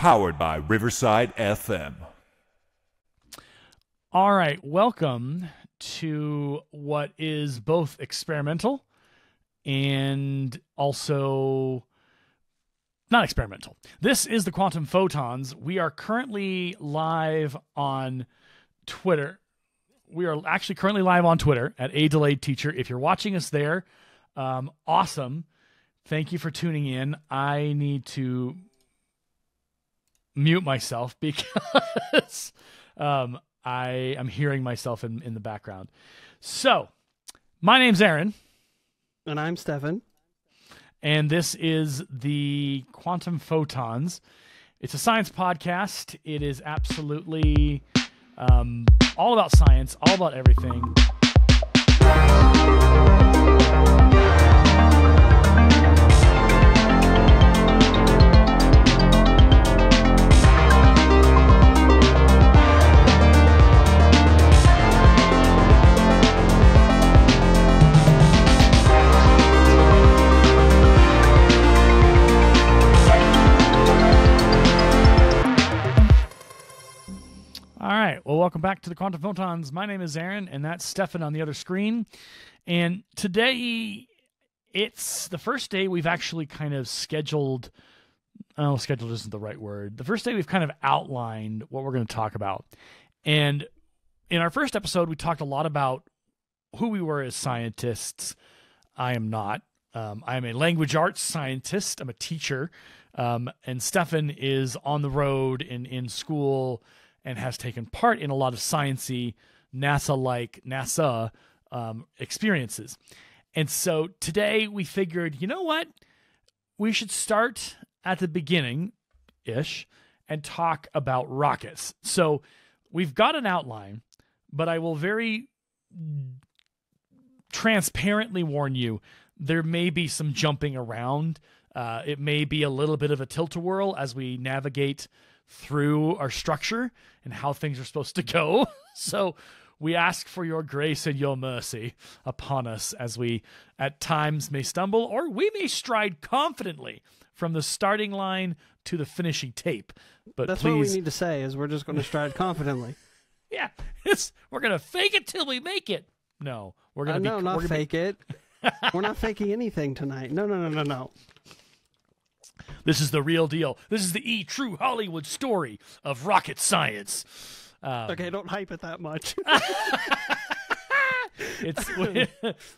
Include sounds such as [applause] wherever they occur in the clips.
Powered by Riverside FM. All right, welcome to what is both experimental and also not experimental. This is the Quantum Photons. We are currently live on Twitter. We are actually currently live on Twitter at A Delayed Teacher. If you're watching us there, um, awesome. Thank you for tuning in. I need to mute myself [laughs] because um, I am hearing myself in, in the background. So, my name's Aaron. And I'm Stefan. And this is the Quantum Photons. It's a science podcast. It is absolutely um, all about science, all about everything. All right. Well, welcome back to the Quantum Photons. My name is Aaron, and that's Stefan on the other screen. And today, it's the first day we've actually kind of scheduled. Oh, scheduled isn't the right word. The first day we've kind of outlined what we're going to talk about. And in our first episode, we talked a lot about who we were as scientists. I am not. Um, I am a language arts scientist. I'm a teacher. Um, and Stefan is on the road in, in school and has taken part in a lot of sciency NASA like NASA um, experiences. And so today we figured, you know what? We should start at the beginning ish and talk about rockets. So we've got an outline, but I will very transparently warn you there may be some jumping around. Uh, it may be a little bit of a tilt a whirl as we navigate through our structure and how things are supposed to go. [laughs] so we ask for your grace and your mercy upon us as we at times may stumble or we may stride confidently from the starting line to the finishing tape. But That's please, what we need to say is we're just going to stride confidently. [laughs] yeah, [laughs] it's, we're gonna fake it till we make it. No, we're Uh, gonna no, be, not we're be- fake it. we're not faking anything tonight. No, no, no, no, no. This is the real deal. This is the E true Hollywood story of rocket science. Um, Okay, don't hype it that much. [laughs] [laughs] It's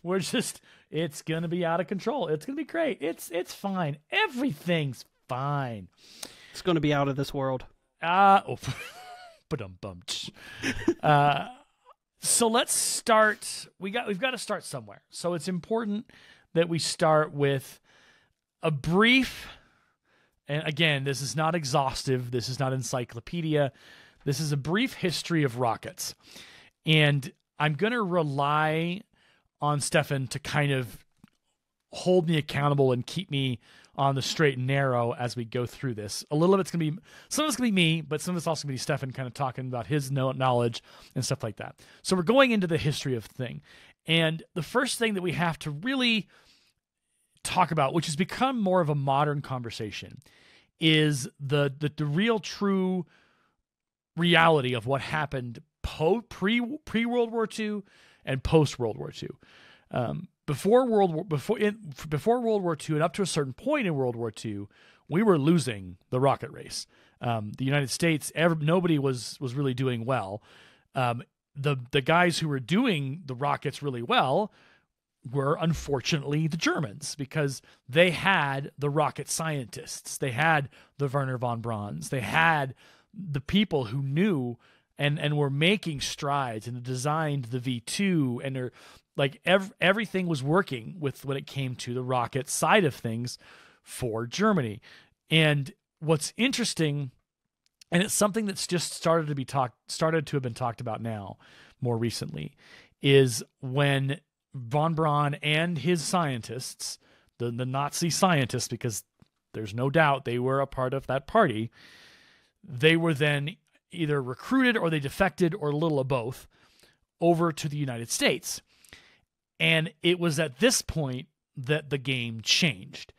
we're just it's gonna be out of control. It's gonna be great. It's it's fine. Everything's fine. it's going to be out of this world. Uh oh, [laughs] ba-dum bum. Uh so let's start. We got we've got to start somewhere. So it's important that we start with a brief and again, this is not exhaustive. This is not encyclopedia. This is a brief history of rockets. And I'm going to rely on Stefan to kind of hold me accountable and keep me on the straight and narrow as we go through this. A little of it's going to be, some of it's going to be me, but some of it's also going to be Stefan kind of talking about his knowledge and stuff like that. So we're going into the history of thing. And the first thing that we have to really talk about, which has become more of a modern conversation, is the the, the real true reality of what happened po- pre pre World War II and post World War II. Um, before World War before in, before World War II and up to a certain point in World War II, we were losing the rocket race. Um, the United States, ever, nobody was was really doing well. Um, the the guys who were doing the rockets really well were unfortunately the Germans because they had the rocket scientists. They had the Wernher von Braun's. They had the people who knew and and were making strides and designed the V2 and are like ev- everything was working with when it came to the rocket side of things for Germany. And what's interesting and it's something that's just started to be talked started to have been talked about now more recently is when von Braun and his scientists, the, the Nazi scientists, because there's no doubt they were a part of that party, they were then either recruited or they defected or a little of both over to the United States. And it was at this point that the game changed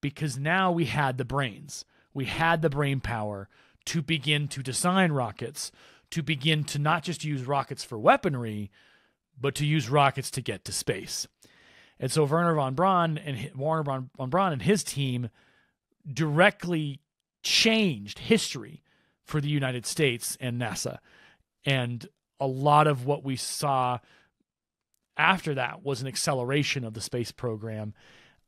because now we had the brains. we had the brain power to begin to design rockets, to begin to not just use rockets for weaponry, but to use rockets to get to space. And so Wernher von Braun and Warner von, Braun and his team directly changed history for the United States and NASA. And a lot of what we saw after that was an acceleration of the space program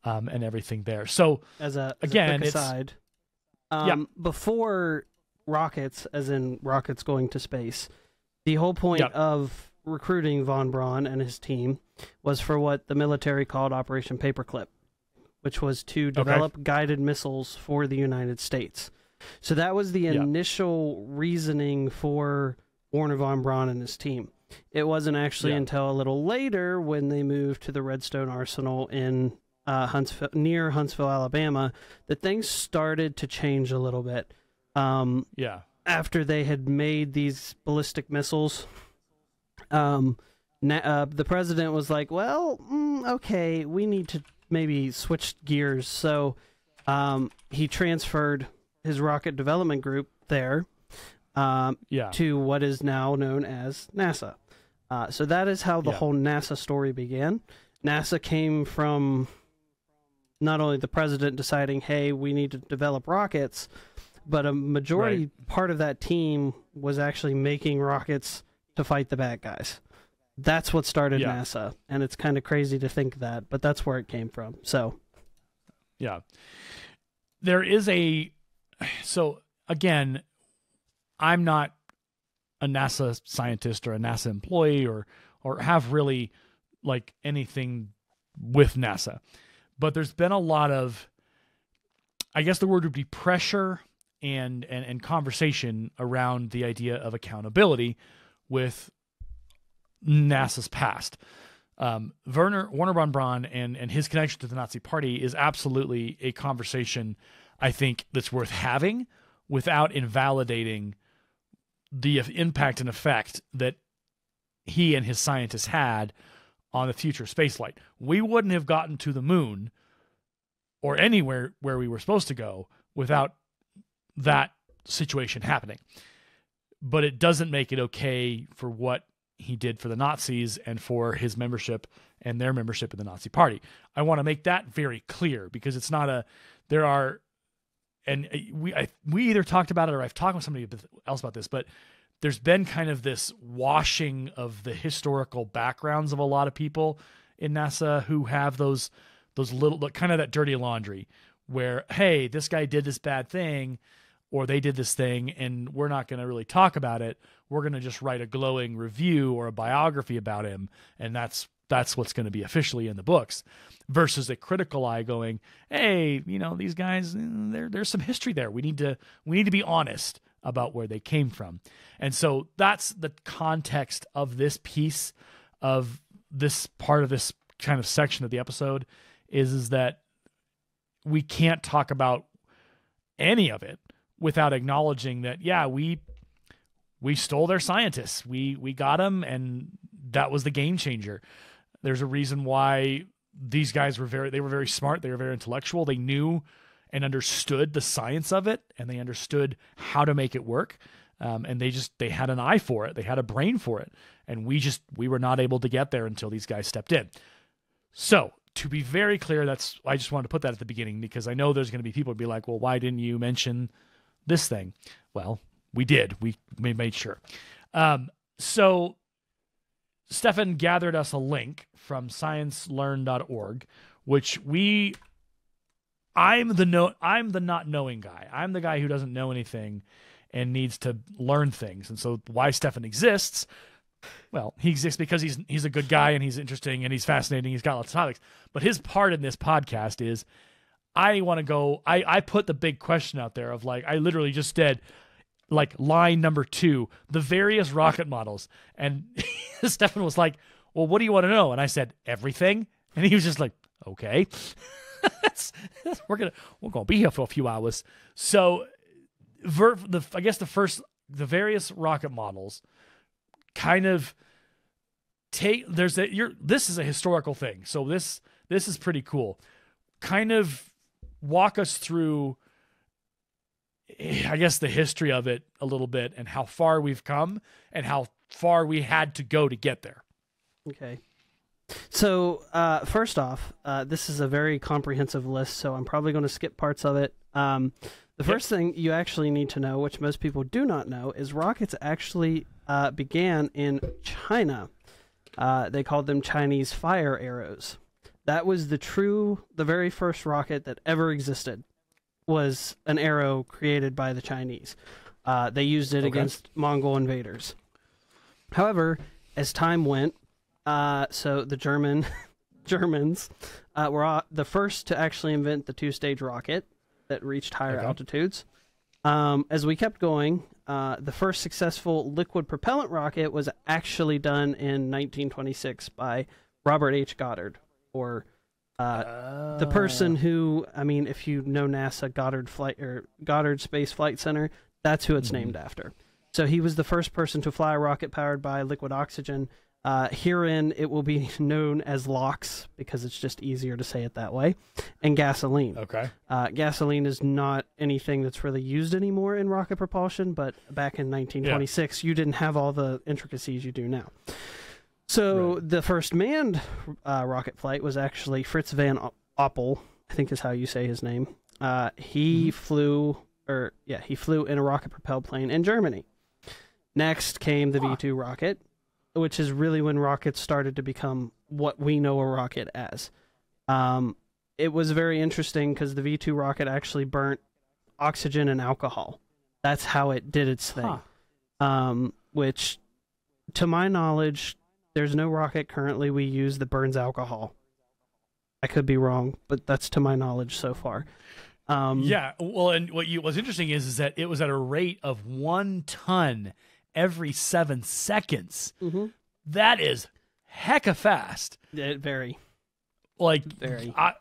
um, and everything there. So As a as Again, a aside, um, before rockets, as in rockets going to space, the whole point Yep. of recruiting von Braun and his team was for what the military called Operation Paperclip, which was to develop guided missiles for the United States. So that was the Yeah. initial reasoning for Warner von Braun and his team. It wasn't actually Yeah. until a little later when they moved to the Redstone Arsenal in uh, Huntsville, near Huntsville, Alabama, that things started to change a little bit. Um, yeah, after they had made these ballistic missiles, um, uh, the president was like, "Well, mm, okay, we need to maybe switch gears." So um, he transferred his rocket development group there um, yeah, to what is now known as NASA. Uh, so that is how the Yeah. whole NASA story began. NASA came from not only the president deciding, hey, we need to develop rockets, but a majority part of that team was actually making rockets to fight the bad guys. That's what started Yeah. NASA, and it's kind of crazy to think that, but that's where it came from. So, yeah. There is a so again, I'm not a NASA scientist or a NASA employee or or have really like anything with NASA. But there's been a lot of I guess the word would be pressure and and, and conversation around the idea of accountability with NASA's past. Um, Wernher von Braun and and his connection to the Nazi Party is absolutely a conversation I think that's worth having without invalidating the impact and effect that he and his scientists had on the future spaceflight. We wouldn't have gotten to the moon or anywhere where we were supposed to go without that situation happening. But it doesn't make it okay for what he did for the Nazis and for his membership and their membership in the Nazi Party. I want to make that very clear because it's not a there are and we I, we either talked about it or I've talked with somebody else about this, but there's been kind of this washing of the historical backgrounds of a lot of people in NASA who have those those little kind of that dirty laundry where hey, this guy did this bad thing or they did this thing and we're not going to really talk about it. We're going to just write a glowing review or a biography about him and that's that's what's going to be officially in the books versus a critical eye going hey you know these guys mm, there there's some history there. We need to we need to be honest about where they came from. And so that's the context of this piece of this part of this kind of section of the episode is is that we can't talk about any of it without acknowledging that yeah we we stole their scientists. We we got them and that was the game changer. There's a reason why these guys were very they were very smart they were very intellectual they knew and understood the science of it and they understood how to make it work um, and they just they had an eye for it they had a brain for it and we just we were not able to get there until these guys stepped in. So to be very clear that's i just wanted to put that at the beginning because i know there's going to be people be like well why didn't you mention this thing well we did we, we made sure um, so Stefan gathered us a link from sciencelearn.org, which we I'm the no I'm the not knowing guy. I'm the guy who doesn't know anything and needs to learn things. And so why Stefan exists, well, he exists because he's he's a good guy and he's interesting and he's fascinating. He's got lots of topics. But his part in this podcast is I want to go I I put the big question out there of like I literally just did like line number two, the various rocket models. And [laughs] Stefan was like, Well, what do you want to know? And I said, Everything. And he was just like, Okay. [laughs] we're gonna we're gonna be here for a few hours. So ver, the I guess the first the various rocket models kind of take there's a you're this is a historical thing. So this this is pretty cool. Kind of walk us through I guess the history of it a little bit and how far we've come and how far we had to go to get there. Okay. So, uh, first off, uh, this is a very comprehensive list, so I'm probably going to skip parts of it. Um, the first thing you actually need to know, which most people do not know, is rockets actually uh, began in China. Uh, they called them Chinese fire arrows. That was the true, the very first rocket that ever existed was an arrow created by the Chinese. Uh, they used it Okay. against Mongol invaders. However, as time went, uh, so the German [laughs] Germans uh, were the first to actually invent the two-stage rocket that reached higher Okay. altitudes. Um, as we kept going, uh, the first successful liquid propellant rocket was actually done in 1926 by Robert H. Goddard, or uh, the person who, I mean, if you know NASA Goddard Flight or Goddard Space Flight Center, that's who it's named after. So he was the first person to fly a rocket powered by liquid oxygen. Uh, herein, it will be [laughs] known as LOX because it's just easier to say it that way, and gasoline. Okay. Uh, gasoline is not anything that's really used anymore in rocket propulsion, but back in 1926, you didn't have all the intricacies you do now. So the first manned uh, rocket flight was actually Fritz von Opel, I think is how you say his name. Uh, he flew, or yeah, he flew in a rocket propelled plane in Germany. Next came the Huh. V2 rocket, which is really when rockets started to become what we know a rocket as. Um, it was very interesting because the V2 rocket actually burnt oxygen and alcohol. That's how it did its thing. Huh. Um, which, to my knowledge, there's no rocket currently we use that burns alcohol. I could be wrong, but that's to my knowledge so far. Um, Yeah. Well, and what you what's interesting is is that it was at a rate of one ton every seven seconds. mhm. That is hecka fast. It very. Like Very. I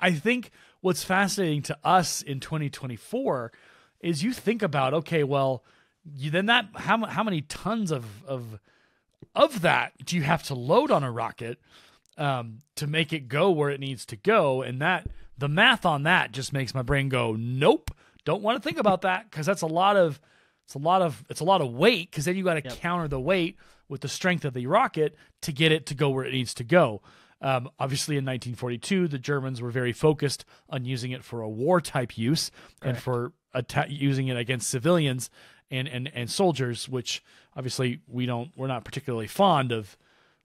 I think what's fascinating to us in 2024 is you think about okay, well, you, then that how how many tons of of of that do you have to load on a rocket um, to make it go where it needs to go? And that the math on that just makes my brain go, nope, don't want to think about that because that's a lot of it's a lot of it's a lot of weight because then you got to Yep. counter the weight with the strength of the rocket to get it to go where it needs to go. Um, obviously, in 1942, the Germans were very focused on using it for a war type use and for atta- using it against civilians and, and, and soldiers, which obviously we don't we're not particularly fond of.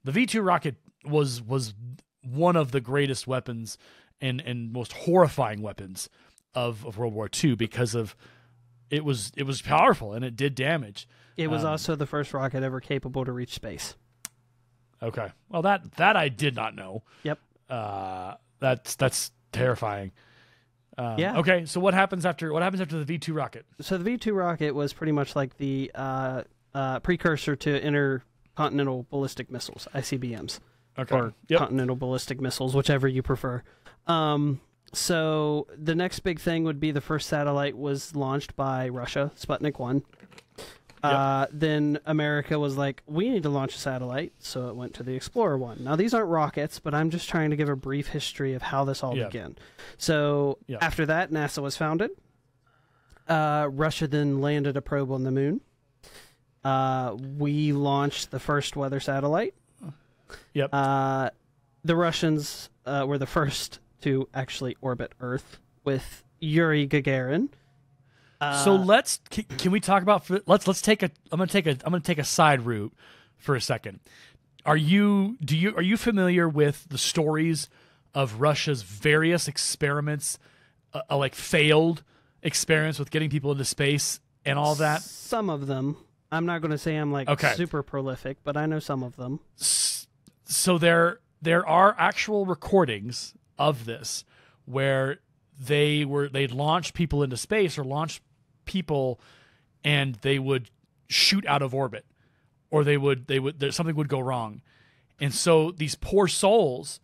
The V2 rocket was was one of the greatest weapons and, and most horrifying weapons of, of World War II because of it was it was powerful and it did damage. It was Um, also the first rocket ever capable to reach space. Okay. Well, that that I did not know. Yep. Uh, that's that's terrifying. Um, Yeah. Okay. So what happens after what happens after the V two rocket? So the V two rocket was pretty much like the uh, uh, precursor to intercontinental ballistic missiles (ICBMs) Okay. or yep. continental ballistic missiles, whichever you prefer. Um, so the next big thing would be the first satellite was launched by Russia, Sputnik One. Uh, then America was like, we need to launch a satellite, so it went to the Explorer one. Now these aren't rockets, but I'm just trying to give a brief history of how this all began. So after that, NASA was founded. Uh, Russia then landed a probe on the moon. Uh, we launched the first weather satellite. Yep. Uh, the Russians uh, were the first to actually orbit Earth with Yuri Gagarin. Uh, so let's can, can we talk about let's let's take a I'm gonna take a I'm gonna take a side route for a second. Are you do you are you familiar with the stories of Russia's various experiments, uh, uh, like failed experiments with getting people into space and all that? some of them. I'm not going to say I'm like Okay. super prolific, but I know some of them. So there there are actual recordings of this where they were they'd launch people into space or launch people and they would shoot out of orbit or they would they would there, something would go wrong. And so these poor souls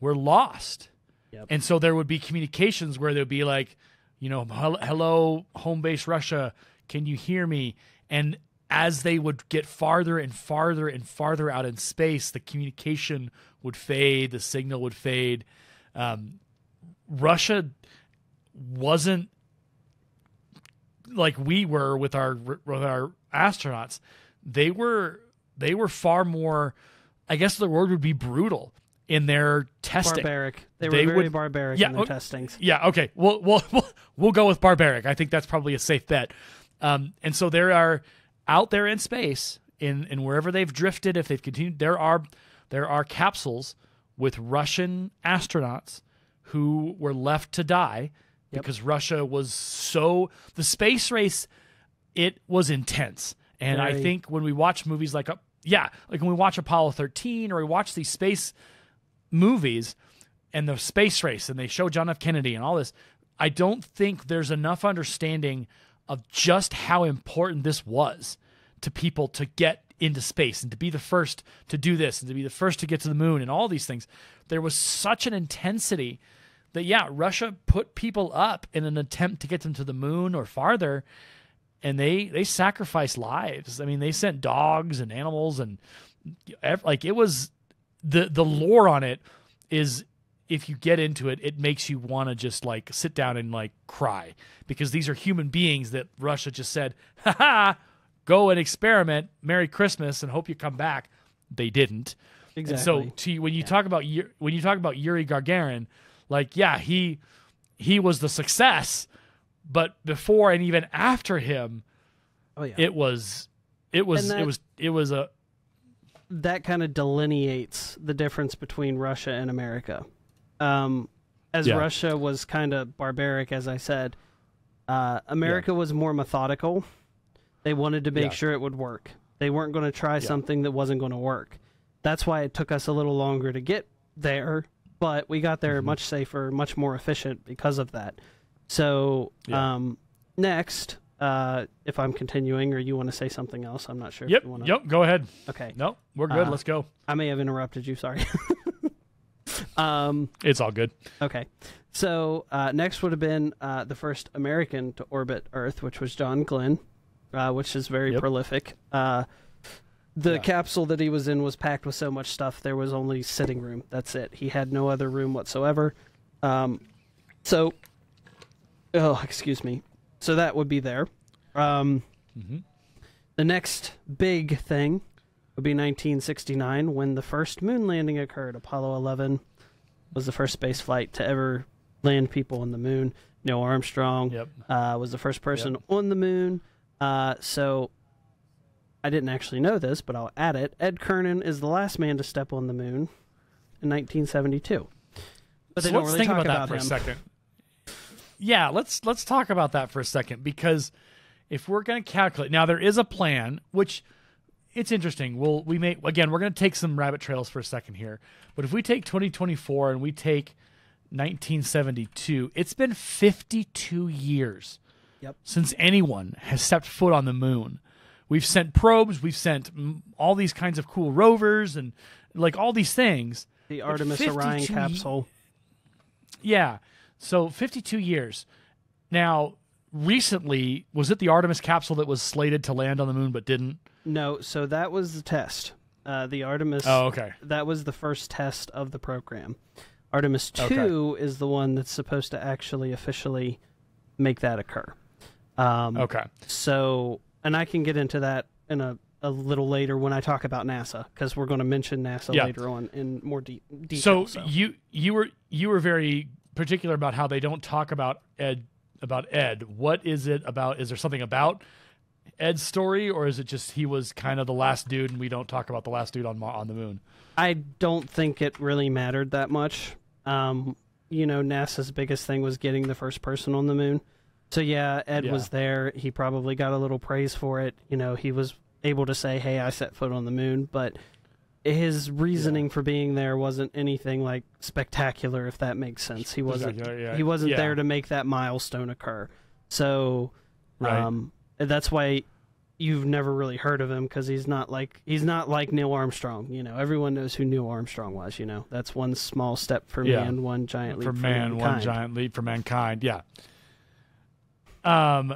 were lost. Yep. and so there would be communications where there'd be like you know hello home base russia can you hear me? And as they would get farther and farther and farther out in space the communication would fade the signal would fade. Um, russia wasn't like we were with our with our astronauts. They were they were far more. I guess the word would be brutal in their testing. Barbaric. They were They very would- barbaric Yeah, in their testings. Yeah, okay. We'll we'll [laughs] we'll, we'll go with barbaric. I think that's probably a safe bet. Um, and so there are out there in space, in in wherever they've drifted, if they've continued, there are there are capsules with Russian astronauts who were left to die because Russia was so the space race. It was intense, and I think when we watch movies like uh, yeah, like when we watch Apollo thirteen or we watch these space movies and the space race and they show John F. Kennedy and all this, I don't think there's enough understanding of just how important this was to people to get into space and to be the first to do this and to be the first to get to the moon and all these things. There was such an intensity that yeah, Russia put people up in an attempt to get them to the moon or farther and they they sacrificed lives. I mean, they sent dogs and animals and like it was the the lore on it is if you get into it, it makes you want to just like sit down and like cry because these are human beings that Russia just said, "Ha ha, go and experiment, Merry Christmas, and hope you come back." They didn't. And so to when you talk about when you talk about Yuri Gagarin, like yeah, he he was the success, but before and even after him, Oh yeah. it was it was that- it was it was a that kind of delineates the difference between Russia and America. Um, as Yeah. Russia was kind of barbaric, as I said, uh, America was more methodical. They wanted to make Yeah. sure it would work. They weren't going to try something that wasn't going to work. That's why it took us a little longer to get there, but we got there Mm-hmm. much safer, much more efficient because of that. So, Yeah. um, next, uh, if I'm continuing or you want to say something else, I'm not sure. yep If you want to... yep. Go ahead. Okay. No, we're good. Uh, Let's go. I may have interrupted you. Sorry. [laughs] um. It's all good. Okay. So uh, next would have been uh, the first American to orbit Earth, which was John Glenn, uh, which is very Yep. prolific. The Yeah. capsule that he was in was packed with so much stuff. There was only sitting room. That's it. He had no other room whatsoever. Um, so, oh, excuse me. So that would be there. Um, Mhm. The next big thing would be 1969 when the first moon landing occurred. Apollo 11 was the first space flight to ever land people on the moon. Neil Armstrong Yep. uh, was the first person on the moon. Uh, so I didn't actually know this, but I'll add it. Ed Cernan is the last man to step on the moon in 1972. But they so don't let's really think talk about that about for him. a second. Yeah, let's let's talk about that for a second because if we're going to calculate now, there is a plan which it's interesting. We'll we may again we're going to take some rabbit trails for a second here, but if we take 2024 and we take 1972, it's been 52 years Yep. since anyone has stepped foot on the moon. We've sent probes, we've sent all these kinds of cool rovers and like all these things. The Artemis Orion capsule. Yeah. So 52 years. Now, recently, was it the Artemis capsule that was slated to land on the moon but didn't? No, so that was the test. Uh, the Artemis. Oh, okay. That was the first test of the program. Artemis Okay. 2 is the one that's supposed to actually officially make that occur. Um, Okay. So, and I can get into that in a, a little later when I talk about NASA because we're going to mention NASA Yeah. later on in more de- detail. So, you you were you were very particular about how they don't talk about Ed about Ed. What is it about? Is there something about Ed's story, or is it just he was kind of the last dude, and we don't talk about the last dude on on the moon? I don't think it really mattered that much. Um, you know, NASA's biggest thing was getting the first person on the moon. So yeah, Ed Yeah. was there. He probably got a little praise for it. You know, he was able to say, "Hey, I set foot on the moon," but his reasoning for being there wasn't anything like spectacular, if that makes sense. He wasn't. Yeah. He wasn't Yeah. there to make that milestone occur. So, Right. um, that's why you've never really heard of him because he's not like he's not like Neil Armstrong. You know, everyone knows who Neil Armstrong was. You know, that's one small step for Yeah. man, one giant leap for for, man, one giant leap for mankind. Yeah. Um,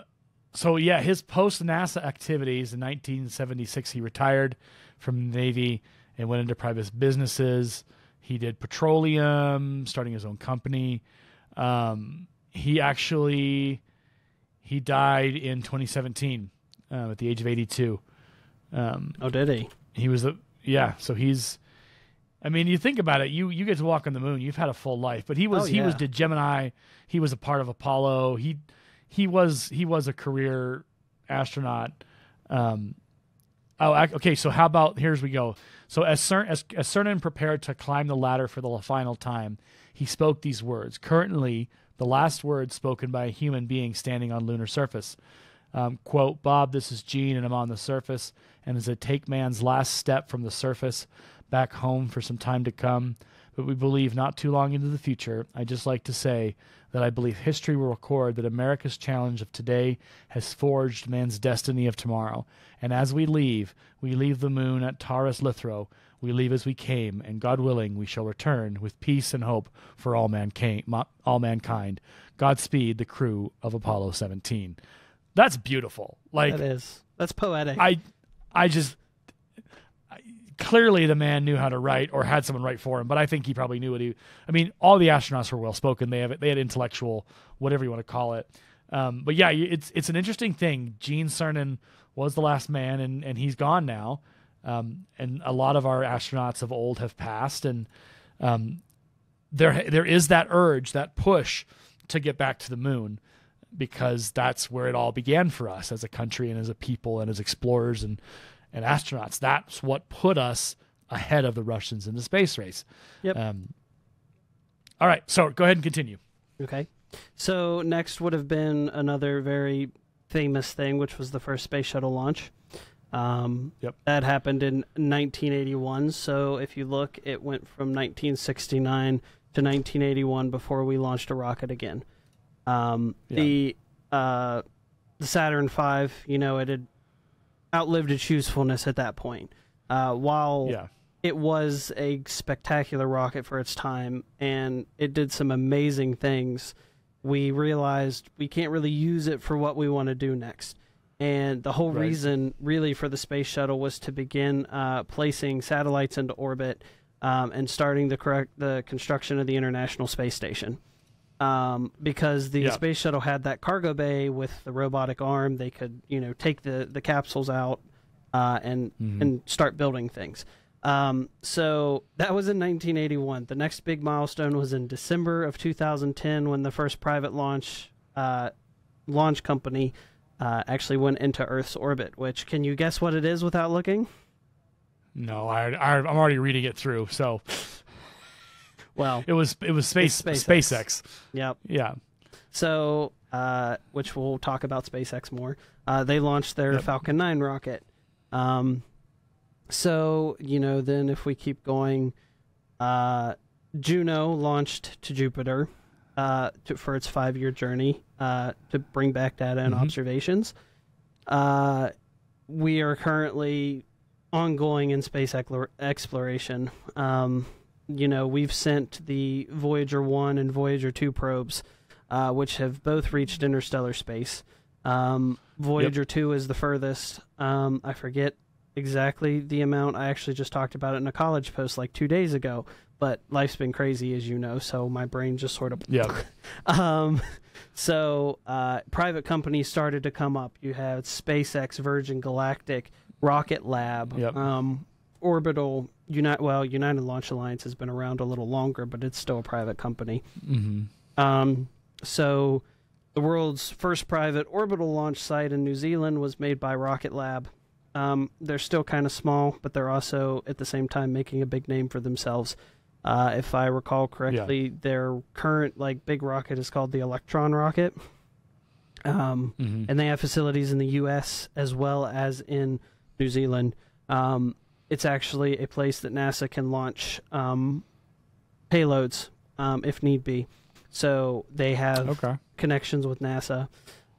so yeah, his post NASA activities in 1976, he retired from the Navy and went into private businesses. He did petroleum, starting his own company. Um, he actually He died in 2017 uh, at the age of 82. Um, Oh, did he? he was a yeah. So he's. I mean, you think about it. You you get to walk on the moon. You've had a full life, but he was Oh, he was yeah. did Gemini. He was a part of Apollo. He he was he was a career astronaut. Um, oh, okay. So how about here's we go. So as Cern, as, as Cernan prepared to climb the ladder for the final time, he spoke these words. Currently, the last words spoken by a human being standing on lunar surface. Um, quote, Bob, this is Gene, and I'm on the surface. And as I take man's last step from the surface back home for some time to come, but we believe not too long into the future, I just like to say that I believe history will record that America's challenge of today has forged man's destiny of tomorrow. And as we leave, we leave the moon at Taurus-Littrow. We leave as we came, and God willing, we shall return with peace and hope for all mankind. All mankind. Godspeed, the crew of Apollo 17. That's beautiful. Like That is. That's poetic. I, I just clearly the man knew how to write or had someone write for him. But I think he probably knew what he. I mean, all the astronauts were well spoken. They have they had intellectual, whatever you want to call it. Um, but yeah, it's it's an interesting thing. Gene Cernan was the last man, and and he's gone now. Um, and a lot of our astronauts of old have passed, and um, there there is that urge, that push to get back to the moon because that's where it all began for us as a country and as a people and as explorers and, and astronauts. That's what put us ahead of the Russians in the space race. Yep. Um, all right, so go ahead and continue. Okay. So next would have been another very famous thing, which was the first space shuttle launch. Um, Yep. That happened in 1981. So if you look, it went from 1969 to 1981 before we launched a rocket again. Um, Yeah. The uh, the Saturn V, you know, it had outlived its usefulness at that point. Uh, while Yeah. it was a spectacular rocket for its time and it did some amazing things we realized we can't really use it for what we want to do next and the whole Right. reason really for the space shuttle was to begin uh, placing satellites into orbit um, and starting the correct the construction of the international space station um, because the Yeah. space shuttle had that cargo bay with the robotic arm they could you know take the, the capsules out uh, and Mhm. and start building things um, so that was in 1981. The next big milestone was in December of 2010 when the first private launch uh, launch company uh, actually went into Earth's orbit. Which can you guess what it is without looking? No, I, I I'm already reading it through. So Well, it was it was space SpaceX. SpaceX. yep. Yeah. So, uh, which we'll talk about SpaceX more. Uh, they launched their Yep. Falcon 9 rocket. Um, so, you know, then if we keep going, uh, Juno launched to Jupiter uh, to, for its five year journey uh, to bring back data and Mhm. observations. Uh, we are currently ongoing in space exploration. Um, you know, we've sent the Voyager 1 and Voyager 2 probes uh, which have both reached interstellar space. Um, Voyager 2 is the furthest. Um, I forget exactly the amount. I actually just talked about it in a college post like two days ago, but life's been crazy, as you know, so my brain just sort of. Yeah. [laughs] Um, so uh, private companies started to come up. You had SpaceX, Virgin Galactic, Rocket Lab, Yep. um, Orbital. United, well, United Launch Alliance has been around a little longer, but it's still a private company. hmm Um, so, the world's first private orbital launch site in New Zealand was made by Rocket Lab. Um, they're still kind of small, but they're also at the same time making a big name for themselves. Uh, if I recall correctly, their current like big rocket is called the Electron rocket. Um, hmm and they have facilities in the U.S. as well as in New Zealand. Um, it's actually a place that NASA can launch um, payloads um, if need be. So they have Okay. connections with NASA.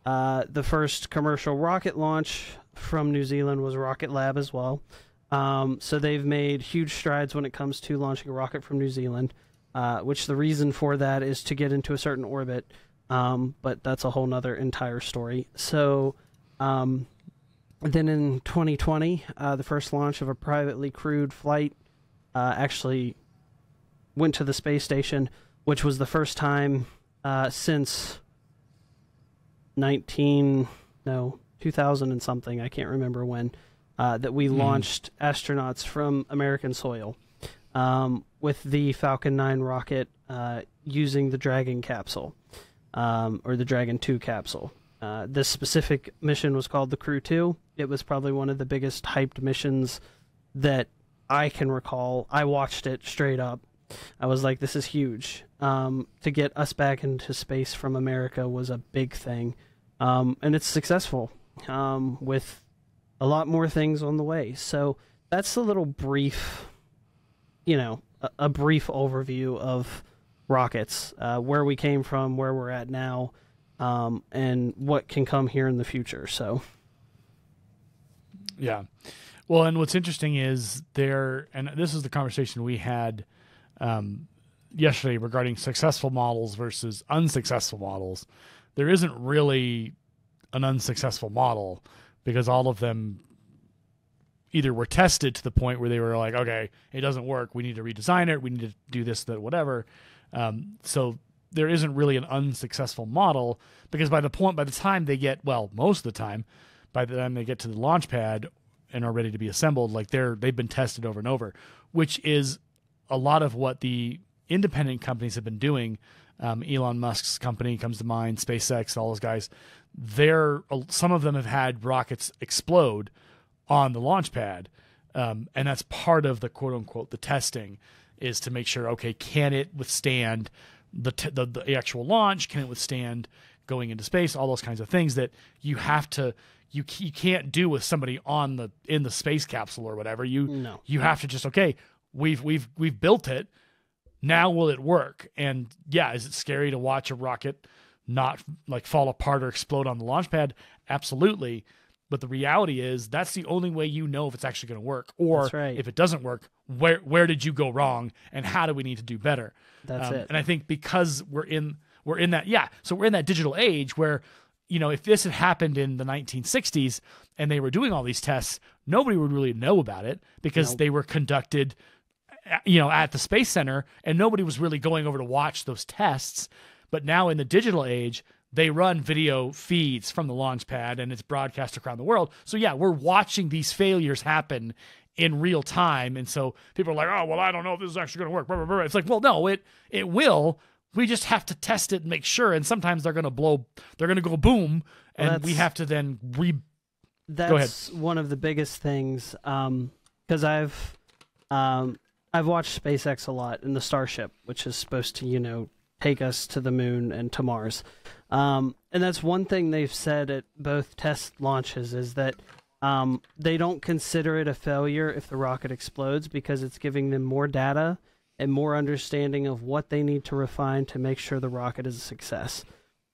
Uh, the first commercial rocket launch from New Zealand was Rocket Lab as well. Um, so they've made huge strides when it comes to launching a rocket from New Zealand, uh, which the reason for that is to get into a certain orbit. Um, but that's a whole nother entire story. So um, then in 2020, uh, the first launch of a privately crewed flight uh, actually went to the space station, which was the first time uh, since 19 no 2000 and something I can't remember when uh, that we Mhm. launched astronauts from American soil um, with the Falcon 9 rocket uh, using the Dragon capsule um, or the Dragon 2 capsule. Uh, this specific mission was called the Crew 2. It was probably one of the biggest hyped missions that I can recall. I watched it straight up. I was like, this is huge. Um, to get us back into space from America was a big thing. Um, and it's successful um, with a lot more things on the way. So that's a little brief, you know, a, a brief overview of rockets, uh, where we came from, where we're at now, um, and what can come here in the future. So, Yeah. Well, and what's interesting is there, and this is the conversation we had um, yesterday regarding successful models versus unsuccessful models. There isn't really an unsuccessful model because all of them either were tested to the point where they were like, okay, it doesn't work. We need to redesign it. We need to do this, that, whatever. Um, so there isn't really an unsuccessful model because by the point, by the time they get, well, most of the time, by the time they get to the launch pad and are ready to be assembled, like they're they've been tested over and over, which is a lot of what the independent companies have been doing. Um, Elon Musk's company comes to mind, SpaceX, all those guys. They're some of them have had rockets explode on the launch pad, um, and that's part of the quote unquote the testing is to make sure okay, can it withstand the, t- the the actual launch? Can it withstand going into space? All those kinds of things that you have to you you can't do with somebody on the in the space capsule or whatever. You No. you have to just okay, we've we've we've built it. Now will it work? And yeah, is it scary to watch a rocket not like fall apart or explode on the launch pad? Absolutely. But the reality is that's the only way you know if it's actually going to work or right. if it doesn't work, where where did you go wrong and how do we need to do better? That's Um, it. And I think because we're in we're in that yeah, so we're in that digital age where you know if this had happened in the 1960s and they were doing all these tests, nobody would really know about it because Nope. they were conducted uh, you know at the space center and nobody was really going over to watch those tests. But now in the digital age, they run video feeds from the launch pad and it's broadcast around the world. So yeah, we're watching these failures happen in real time. And so people are like, oh, well, I don't know if this is actually going to work. Blah, blah, blah. It's like, well, no, it it will. We just have to test it and make sure. And sometimes they're going to blow, they're going to go boom, and Well, we have to then re. that's one of the biggest things because I've um, I've watched SpaceX a lot in the Starship, which is supposed to you know take us to the moon and to Mars, um, and that's one thing they've said at both test launches is that um, they don't consider it a failure if the rocket explodes because it's giving them more data and more understanding of what they need to refine to make sure the rocket is a success.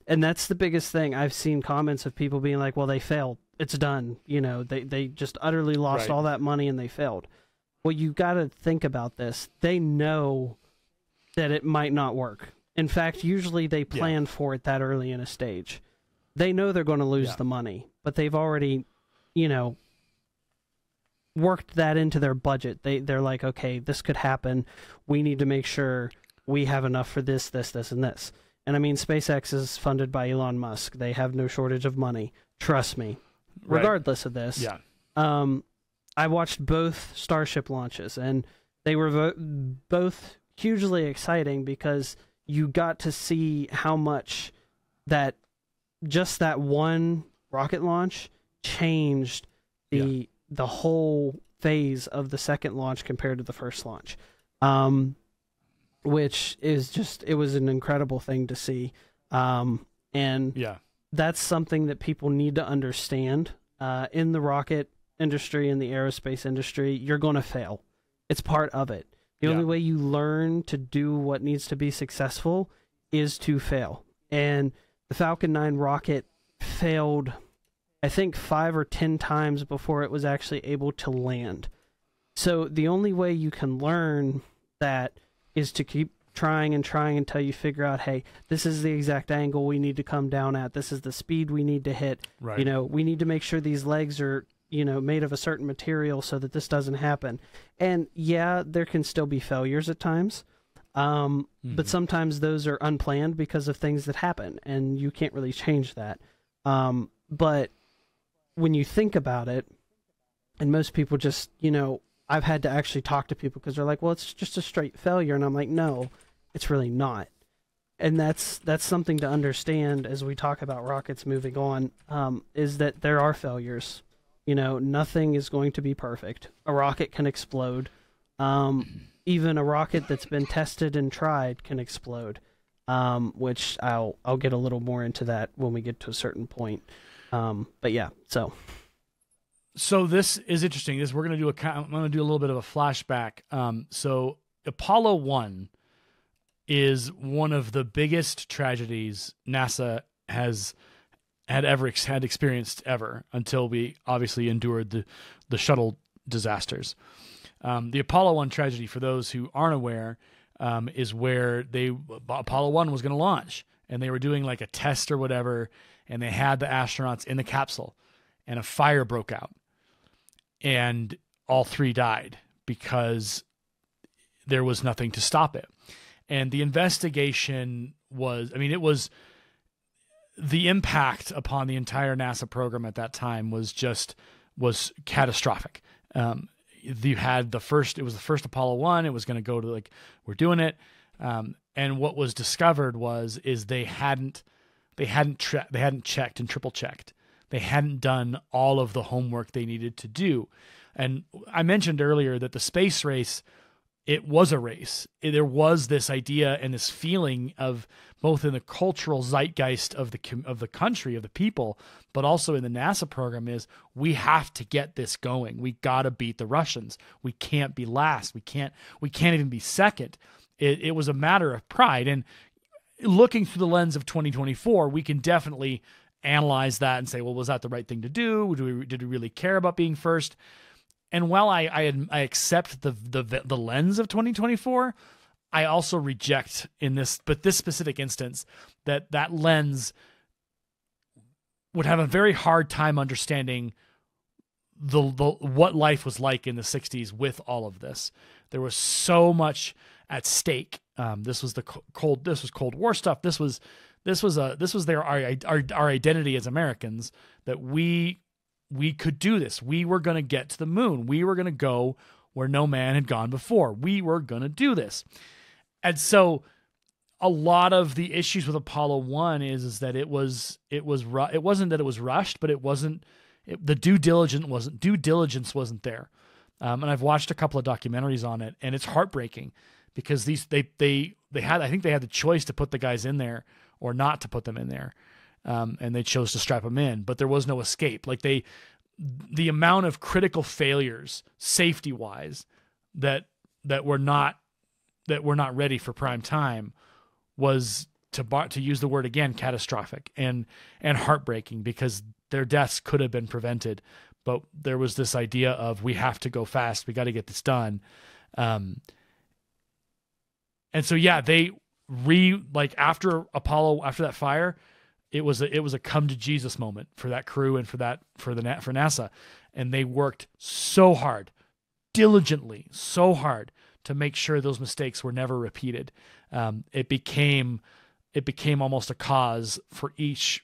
And that's the biggest thing. I've seen comments of people being like well they failed. It's done. You know they they just utterly lost Right. all that money and they failed. Well you got to think about this. They know that it might not work. In fact usually they plan for it that early in a stage. They know they're going to lose Yeah. the money but they've already you know worked that into their budget they they're like okay this could happen we need to make sure we have enough for this this this and this and I mean, SpaceX is funded by Elon Musk. They have no shortage of money. Trust me. Right. Regardless of this, Yeah. um, I watched both Starship launches, and they were vo- both hugely exciting because you got to see how much that just that one rocket launch changed the the whole phase of the second launch compared to the first launch. Um, which is just it was an incredible thing to see. Um, and Yeah. that's something that people need to understand uh, in the rocket industry in the aerospace industry you're going to fail it's part of it the Yeah. only way you learn to do what needs to be successful is to fail and the falcon 9 rocket failed i think five or ten times before it was actually able to land. So the only way you can learn that is to keep trying and trying until you figure out hey this is the exact angle we need to come down at. This is the speed we need to hit. Right. you know we need to make sure these legs are you know made of a certain material so that this doesn't happen. And yeah there can still be failures at times um, but Mhm. sometimes those are unplanned because of things that happen and you can't really change that. Um, but when you think about it, and most people just, you know, I've had to actually talk to people because they're like, well, it's just a straight failure. And I'm like, no, it's really not. And that's that's something to understand as we talk about rockets moving on. Um, is that there are failures. You know, nothing is going to be perfect. A rocket can explode. Um, even a rocket that's been tested and tried can explode. Um, which I'll I'll get a little more into that when we get to a certain point. Um, but yeah, so so this is interesting. This we're to do a I'm to do a little bit of a flashback. Um, so Apollo One is one of the biggest tragedies NASA has had ever had experienced ever until we obviously endured the the shuttle disasters. Um, the Apollo One tragedy, for those who aren't aware, um, is where they Apollo One was going to launch, and they were doing like a test or whatever, and they had the astronauts in the capsule, and a fire broke out and all three died because there was nothing to stop it. And the investigation was, I mean, it was the impact upon the entire NASA program at that time was just was catastrophic. Um, you had the first, it was the first Apollo one. It was going to go to like we're doing it, um, and what was discovered was is they hadn't they hadn't they hadn't checked and triple checked they hadn't done all of the homework they needed to do. And I mentioned earlier that the space race, it was a race. There was this idea and this feeling of both in the cultural zeitgeist of the of the country of the people, but also in the NASA program is we have to get this going. We got to beat the Russians. We can't be last. We can't we can't even be second. It, it was a matter of pride and looking through the lens of 2024, we can definitely analyze that and say, well, was that the right thing to do? Did we, did we really care about being first? And while I I, I accept the, the the lens of 2024, I also reject in this, but this specific instance, that that lens would have a very hard time understanding the, the what life was like in the 60s with all of this. There was so much at stake. Um, this was the cold. This was Cold War stuff. This was this was a this was their our our, our identity as Americans that we we could do this. We were going to get to the moon. We were going to go where no man had gone before. We were going to do this. And so a lot of the issues with Apollo 1 is is that it was it was it wasn't that it was rushed, but it wasn't it, the due diligence wasn't due diligence wasn't there. Um, and I've watched a couple of documentaries on it and it's heartbreaking because these they they they had I think they had the choice to put the guys in there or not to put them in there. Um, and they chose to strap them in, but there was no escape. Like they, the amount of critical failures, safety wise, that that were not that were not ready for prime time, was to to use the word again, catastrophic and and heartbreaking because their deaths could have been prevented, but there was this idea of we have to go fast, we got to get this done, um, and so yeah, they re like after Apollo after that fire, it was a, it was a come to Jesus moment for that crew and for that for the for NASA, and they worked so hard, diligently, so hard to make sure those mistakes were never repeated. Um, it became it became almost a cause for each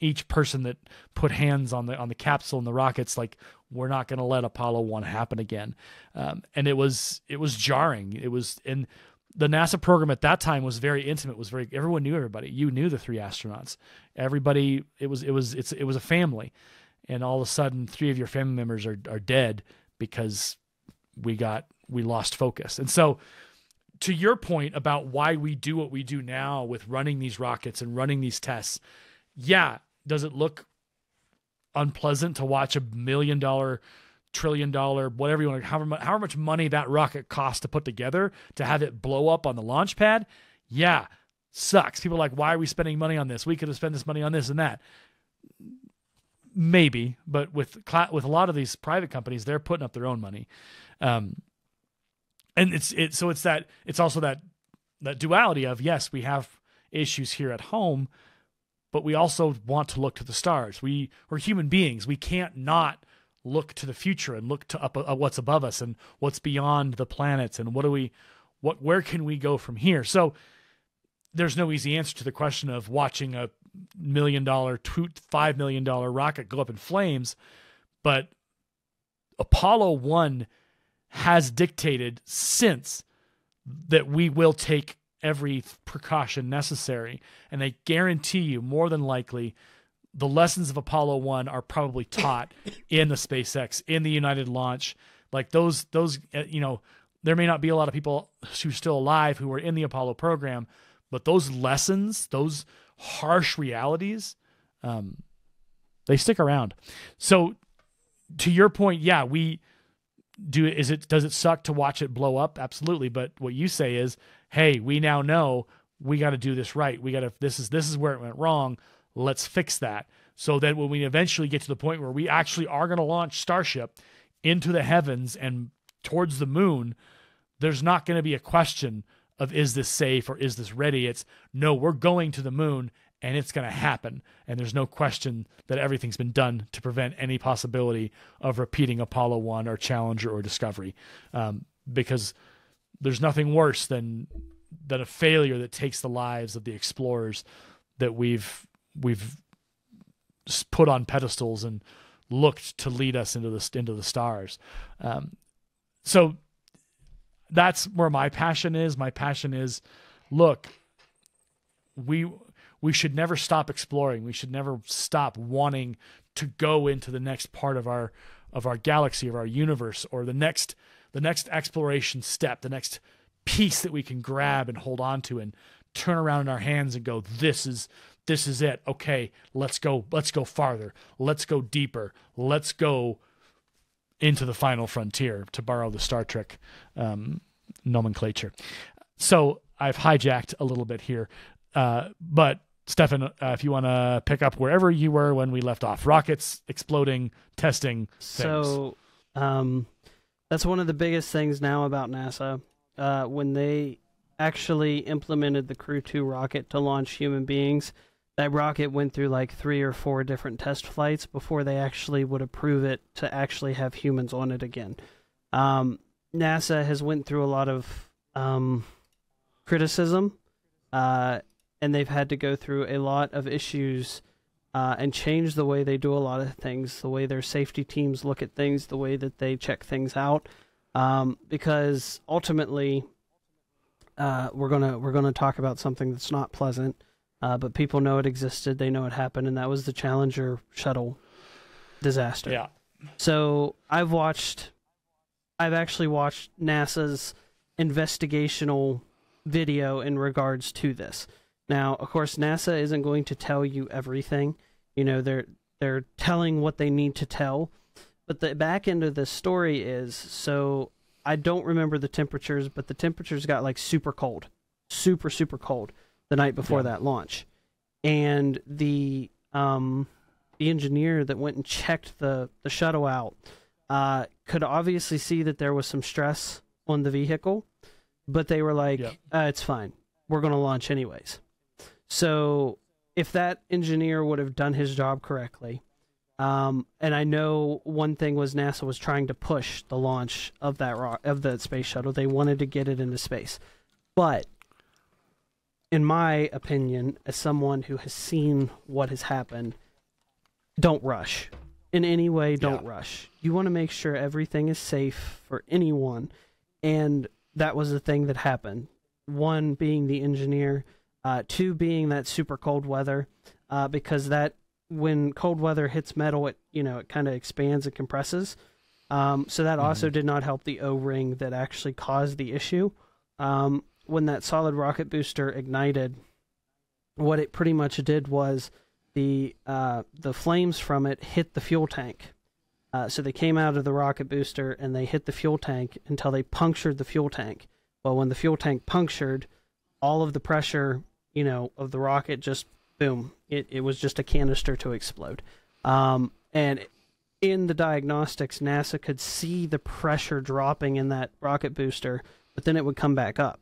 each person that put hands on the on the capsule and the rockets like we're not going to let apollo 1 happen again. Um, and it was it was jarring. It was and the NASA program at that time was very intimate. Was very everyone knew everybody. You knew the three astronauts. Everybody. It was it was it's it was a family, and all of a sudden, three of your family members are are dead because we got we lost focus. And so, to your point about why we do what we do now with running these rockets and running these tests, yeah, does it look unpleasant to watch a million dollar trillion dollar, whatever you want to, however much, however much money that rocket costs to put together to have it blow up on the launch pad, yeah, sucks. People are like, why are we spending money on this? We could have spent this money on this and that. Maybe, but with with a lot of these private companies, they're putting up their own money, um, and it's it. So it's that it's also that that duality of yes, we have issues here at home, but we also want to look to the stars. We we're human beings. We can't not look to the future and look to up uh, what's above us and what's beyond the planets and what do we what where can we go from here so there's no easy answer to the question of watching a million dollar, two, five million dollar rocket go up in flames. But Apollo 1 has dictated since that we will take every precaution necessary. And they guarantee you, more than likely, the lessons of Apollo 1 are probably taught [coughs] in the SpaceX, in the United launch. Like those, those, uh, you know, there may not be a lot of people who are still alive who were in the Apollo program, but those lessons, those harsh realities, um, they stick around. So, to your point, yeah, we do. Is it does it suck to watch it blow up? Absolutely. But what you say is, hey, we now know we got to do this right. We got to. This is this is where it went wrong. Let's fix that. So that when we eventually get to the point where we actually are going to launch Starship into the heavens and towards the moon, there's not going to be a question of is this safe or is this ready? It's no, we're going to the moon and it's going to happen. And there's no question that everything's been done to prevent any possibility of repeating Apollo 1 or Challenger or Discovery. Um, because there's nothing worse than than a failure that takes the lives of the explorers that we've we've put on pedestals and looked to lead us into the into the stars. Um, so that's where my passion is. My passion is, look, we we should never stop exploring. We should never stop wanting to go into the next part of our of our galaxy, of our universe, or the next the next exploration step, the next piece that we can grab and hold on to and turn around in our hands and go, this is this is it. Okay, let's go, let's go farther, let's go deeper, let's go into the final frontier, to borrow the Star Trek um, nomenclature. So I've hijacked a little bit here, uh, but Stephen, uh, if you want to pick up wherever you were when we left off, rockets exploding, testing. Things. So, um, that's one of the biggest things now about NASA. Uh, when they actually implemented the Crew 2 rocket to launch human beings, that rocket went through like three or four different test flights before they actually would approve it to actually have humans on it again. Um, NASA has went through a lot of um, criticism, uh, and they've had to go through a lot of issues uh, and change the way they do a lot of things, the way their safety teams look at things, the way that they check things out, um, because ultimately, uh, we're gonna we're gonna talk about something that's not pleasant, uh, but people know it existed, they know it happened, and that was the Challenger shuttle disaster. Yeah. So I've watched, I've actually watched NASA's investigational video in regards to this. Now, of course, NASA isn't going to tell you everything. You know, they're they're telling what they need to tell. But the back end of this story is so I don't remember the temperatures, but the temperatures got like super cold. Super super cold the night before yeah. that launch. And the um the engineer that went and checked the the shuttle out uh, could obviously see that there was some stress on the vehicle, but they were like, yep. uh, "It's fine. We're going to launch anyways." So if that engineer would have done his job correctly, um, and I know one thing was NASA was trying to push the launch of that rock, of the space shuttle. They wanted to get it into space, but in my opinion, as someone who has seen what has happened, don't rush. In any way, don't yeah. rush. You want to make sure everything is safe for anyone, and that was the thing that happened. One being the engineer uh, two being that super cold weather, uh, because that when cold weather hits metal, it you know it kind of expands and compresses. Um, so that mm-hmm. also did not help the O ring that actually caused the issue. Um, when that solid rocket booster ignited, what it pretty much did was the uh, the flames from it hit the fuel tank. Uh, so they came out of the rocket booster and they hit the fuel tank until they punctured the fuel tank. Well, when the fuel tank punctured, all of the pressure you know, of the rocket just boom, it, it was just a canister to explode. Um, and in the diagnostics, NASA could see the pressure dropping in that rocket booster, but then it would come back up.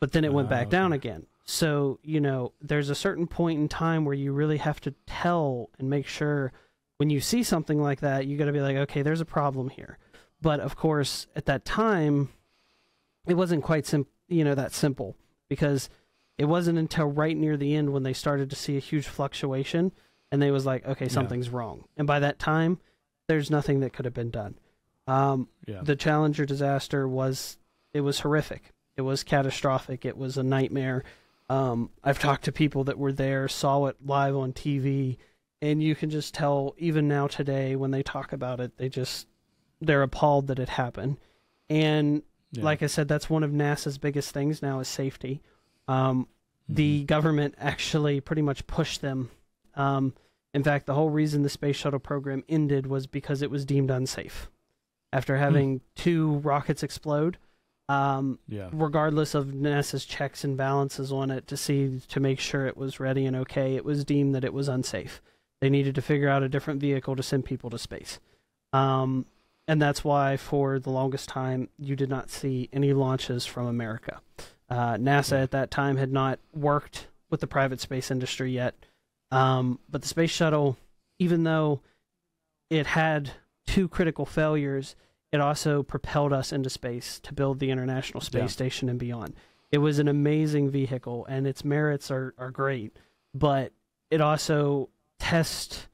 But then it went back okay. down again. So, you know, there's a certain point in time where you really have to tell and make sure when you see something like that, you got to be like, okay, there's a problem here. But of course, at that time, it wasn't quite sim- you know, that simple because It wasn't until right near the end when they started to see a huge fluctuation, and they was like, okay, something's wrong. And by that time, there's nothing that could have been done. Um, Yeah. the Challenger disaster was it was horrific. It was catastrophic. It was a nightmare. Um, I've talked to people that were there, saw it live on TV, and you can just tell even now today when they talk about it, they just they're appalled that it happened. And Yeah. like I said, that's one of NASA's biggest things now is safety. Um, the government actually pretty much pushed them. Um, in fact, the whole reason the space shuttle program ended was because it was deemed unsafe after having two rockets explode. Um, yeah. regardless of NASA's checks and balances on it to see to make sure it was ready and okay, it was deemed that it was unsafe. They needed to figure out a different vehicle to send people to space. Um, and that's why, for the longest time, you did not see any launches from America. Uh, NASA Yeah. at that time had not worked with the private space industry yet. Um, but the space shuttle, even though it had two critical failures, it also propelled us into space to build the International Space Yeah. Station and beyond. It was an amazing vehicle, and its merits are, are great, but it also tests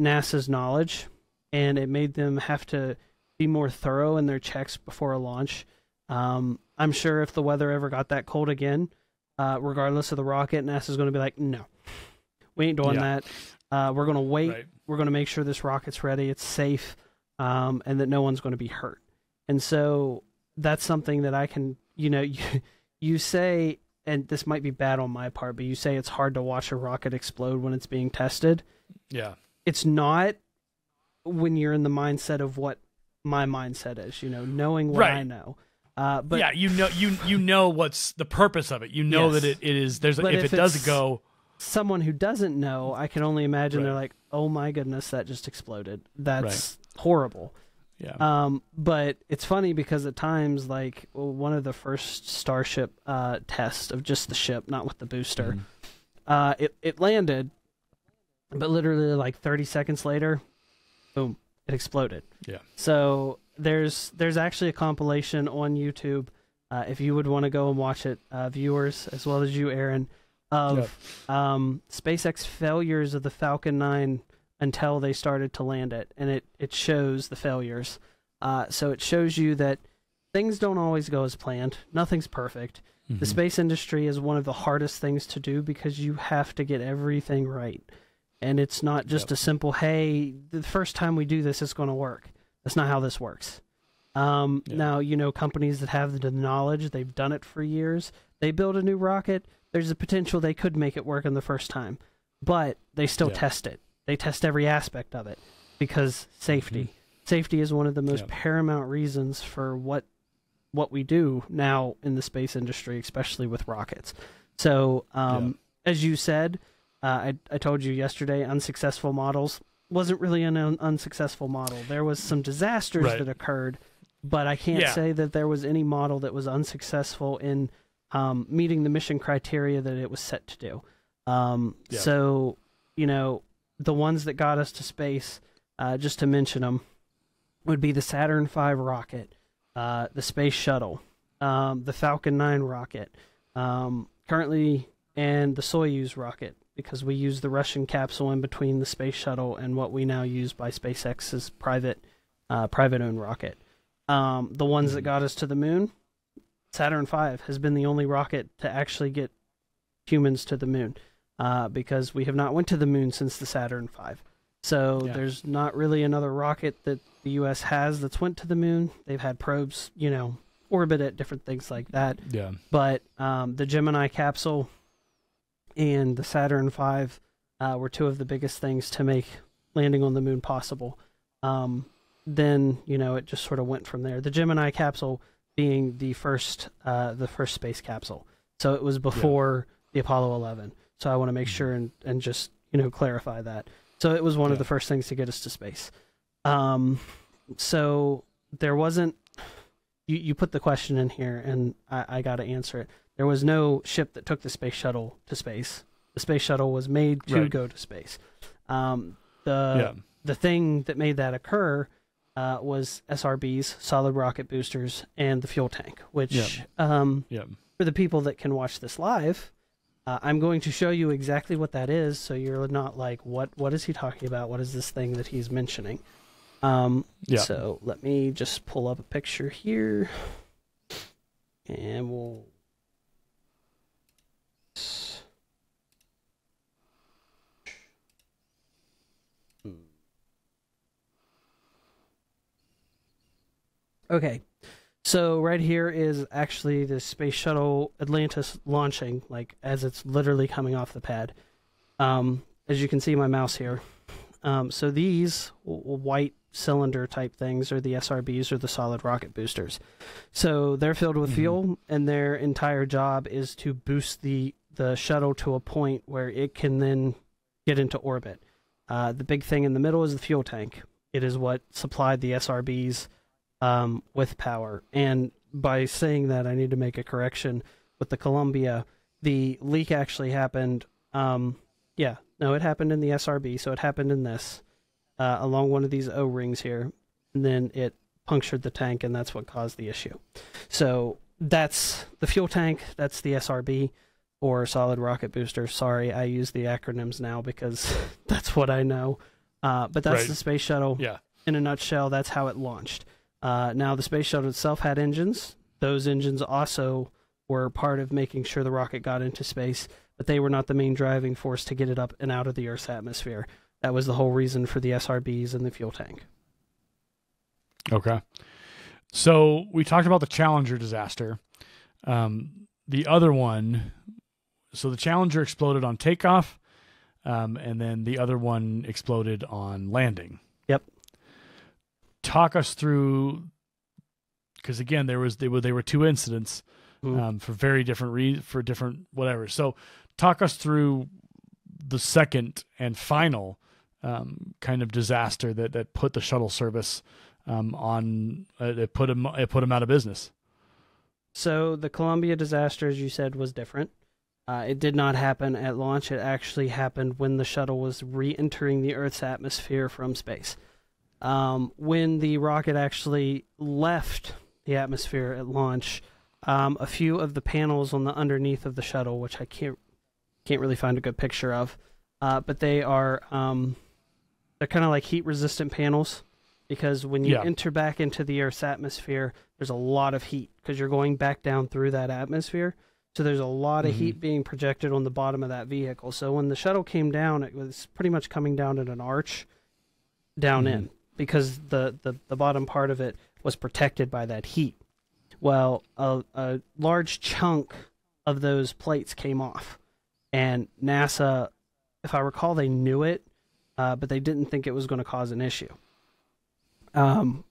NASA's knowledge, and it made them have to be more thorough in their checks before a launch. Um, I'm sure if the weather ever got that cold again, uh, regardless of the rocket, NASA's going to be like, no, we ain't doing Yeah. that. Uh, we're going to wait. Right. We're going to make sure this rocket's ready, it's safe, um, and that no one's going to be hurt. And so that's something that I can, you know, [laughs] you, you say, and this might be bad on my part, but you say it's hard to watch a rocket explode when it's being tested. Yeah. It's not when you're in the mindset of what my mindset is, you know, knowing what I know. Uh, but yeah, you know you you know what's the purpose of it. You know Yes. that it, it is there's if, if it does go someone who doesn't know, I can only imagine they're like, "Oh my goodness, that just exploded. That's horrible." yeah. Um, but it's funny because at times, like one of the first Starship uh, tests of just the ship, not with the booster, Mhm. uh, it it landed, but literally like 30 seconds later, boom, it exploded. Yeah. So there's there's actually a compilation on YouTube. Uh, if you would want to go and watch it, uh, viewers as well as you, Aaron, of um, SpaceX failures of the Falcon 9 until they started to land it, and it it shows the failures. Uh, so it shows you that things don't always go as planned. Nothing's perfect. The Mhm. space industry is one of the hardest things to do because you have to get everything right. And it's not just Yep. a simple, hey, the first time we do this, it's going to work. That's not how this works. Um, Yeah. Now, you know, companies that have the knowledge, they've done it for years, they build a new rocket, there's a potential they could make it work on the first time. But they still Yeah. test it. They test every aspect of it because safety. Safety is one of the most Mm-hmm. Paramount reasons for what what we do now in the space industry, especially with rockets. So, um, as you said, uh, I, I told you yesterday, unsuccessful models wasn't really an un- unsuccessful model. There was some disasters Right. that occurred, but I can't Yeah. say that there was any model that was unsuccessful in um, meeting the mission criteria that it was set to do. Um, Yeah. So, you know, the ones that got us to space, uh, just to mention them, would be the Saturn V rocket, uh, the Space Shuttle, um, the Falcon 9 rocket, um, currently, and the Soyuz rocket, because we use the Russian capsule in between the Space Shuttle and what we now use by SpaceX's private, uh, private-owned rocket. Um, the ones that Mhm. got us to the moon, Saturn V has been the only rocket to actually get humans to the moon, uh, because we have not went to the moon since the Saturn V. So Yeah. there's not really another rocket that the U.S. has that's went to the moon. They've had probes, you know, orbit at different things like that. yeah. But um, the Gemini capsule and the Saturn V uh, were two of the biggest things to make landing on the moon possible. Um, then you know it just sort of went from there. The Gemini capsule being the first, uh, the first space capsule. So it was before the Apollo 11. So I want to make Mhm. sure and, and just you know clarify that. So it was one of the first things to get us to space. Um, so there wasn't. You you put the question in here, and I, I got to answer it. There was no ship that took the space shuttle to space. The space shuttle was made to Right. go to space. Um, the yeah. the thing that made that occur uh, was SRBs, solid rocket boosters, and the fuel tank, which Yeah. um, Yeah. for the people that can watch this live, uh, I'm going to show you exactly what that is, so you're not like, what What is he talking about? What is this thing that he's mentioning? Um, Yeah. So let me just pull up a picture here, and we'll. Okay, so right here is actually the space shuttle Atlantis launching, like as it's literally coming off the pad. Um, as you can see, my mouse here. Um, so these white cylinder type things are the SRBs or the solid rocket boosters. So they're filled with Mhm. fuel, and their entire job is to boost the the shuttle to a point where it can then get into orbit. Uh, the big thing in the middle is the fuel tank. It is what supplied the SRBs um, with power. And by saying that, I need to make a correction with the Columbia. The leak actually happened. Um, yeah, no, it happened in the SRB, so it happened in this uh, along one of these O rings here, and then it punctured the tank, and that's what caused the issue. So that's the fuel tank. That's the SRB or solid rocket booster. Sorry, I use the acronyms now because [laughs] that's what I know. Uh, but that's Right. the space shuttle Yeah. in a nutshell, that's how it launched. Uh, now, the space shuttle itself had engines. Those engines also were part of making sure the rocket got into space, but they were not the main driving force to get it up and out of the Earth's atmosphere. That was the whole reason for the SRBs and the fuel tank. Okay. So we talked about the Challenger disaster. Um, the other one, so the Challenger exploded on takeoff, um, and then the other one exploded on landing. Yep. Talk us through, because again, there was they were they were two incidents Mm. um, for very different re- for different whatever. So talk us through the second and final um, kind of disaster that that put the shuttle service um, on uh, it put him it put him out of business. So the Columbia disaster, as you said, was different. Uh, it did not happen at launch. It actually happened when the shuttle was re-entering the Earth's atmosphere from space. Um, when the rocket actually left the atmosphere at launch, um, a few of the panels on the underneath of the shuttle, which I can't can't really find a good picture of, uh, but they are um, they're kind of like heat-resistant panels because when you Yeah. enter back into the Earth's atmosphere, there's a lot of heat because you're going back down through that atmosphere. So there's a lot of Mhm. heat being projected on the bottom of that vehicle. So when the shuttle came down, it was pretty much coming down in an arch down Mhm. in because the, the, the bottom part of it was protected by that heat. Well, a, a large chunk of those plates came off. And NASA, if I recall, they knew it, uh, but they didn't think it was going to cause an issue. Um,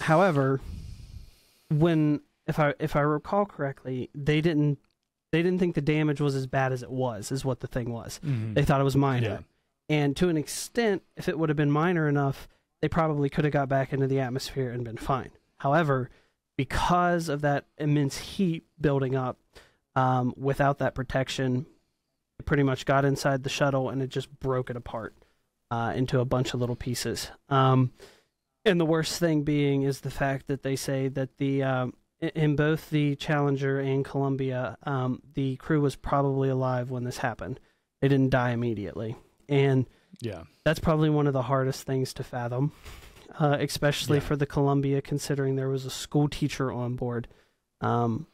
however, when if I if I recall correctly, they didn't they didn't think the damage was as bad as it was. Is what the thing was. They thought it was minor. Yeah. And to an extent, if it would have been minor enough, they probably could have got back into the atmosphere and been fine. However, because of that immense heat building up, um, without that protection, it pretty much got inside the shuttle and it just broke it apart uh, into a bunch of little pieces. Um, and the worst thing being is the fact that they say that the um, in both the Challenger and Columbia, um, the crew was probably alive when this happened. They didn't die immediately, and Yeah. that's probably one of the hardest things to fathom, uh, especially Yeah. for the Columbia, considering there was a school teacher on board. Um,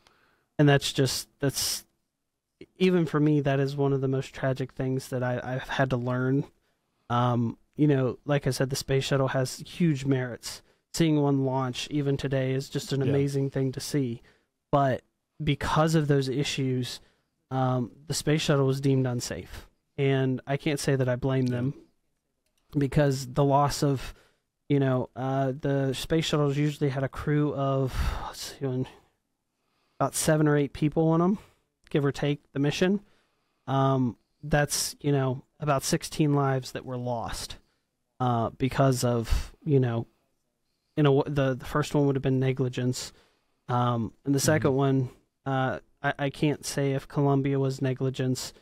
and that's just that's even for me that is one of the most tragic things that I, I've had to learn. Um, you know, like I said, the space shuttle has huge merits. Seeing one launch even today is just an Yeah. amazing thing to see. But because of those issues, um, the space shuttle was deemed unsafe, and I can't say that I blame them because the loss of, you know, uh, the space shuttles usually had a crew of let's see, about seven or eight people on them, give or take the mission. Um, that's you know about 16 lives that were lost uh, because of you know, you know the the first one would have been negligence, um, and the 2nd one uh, I, I can't say if Columbia was negligence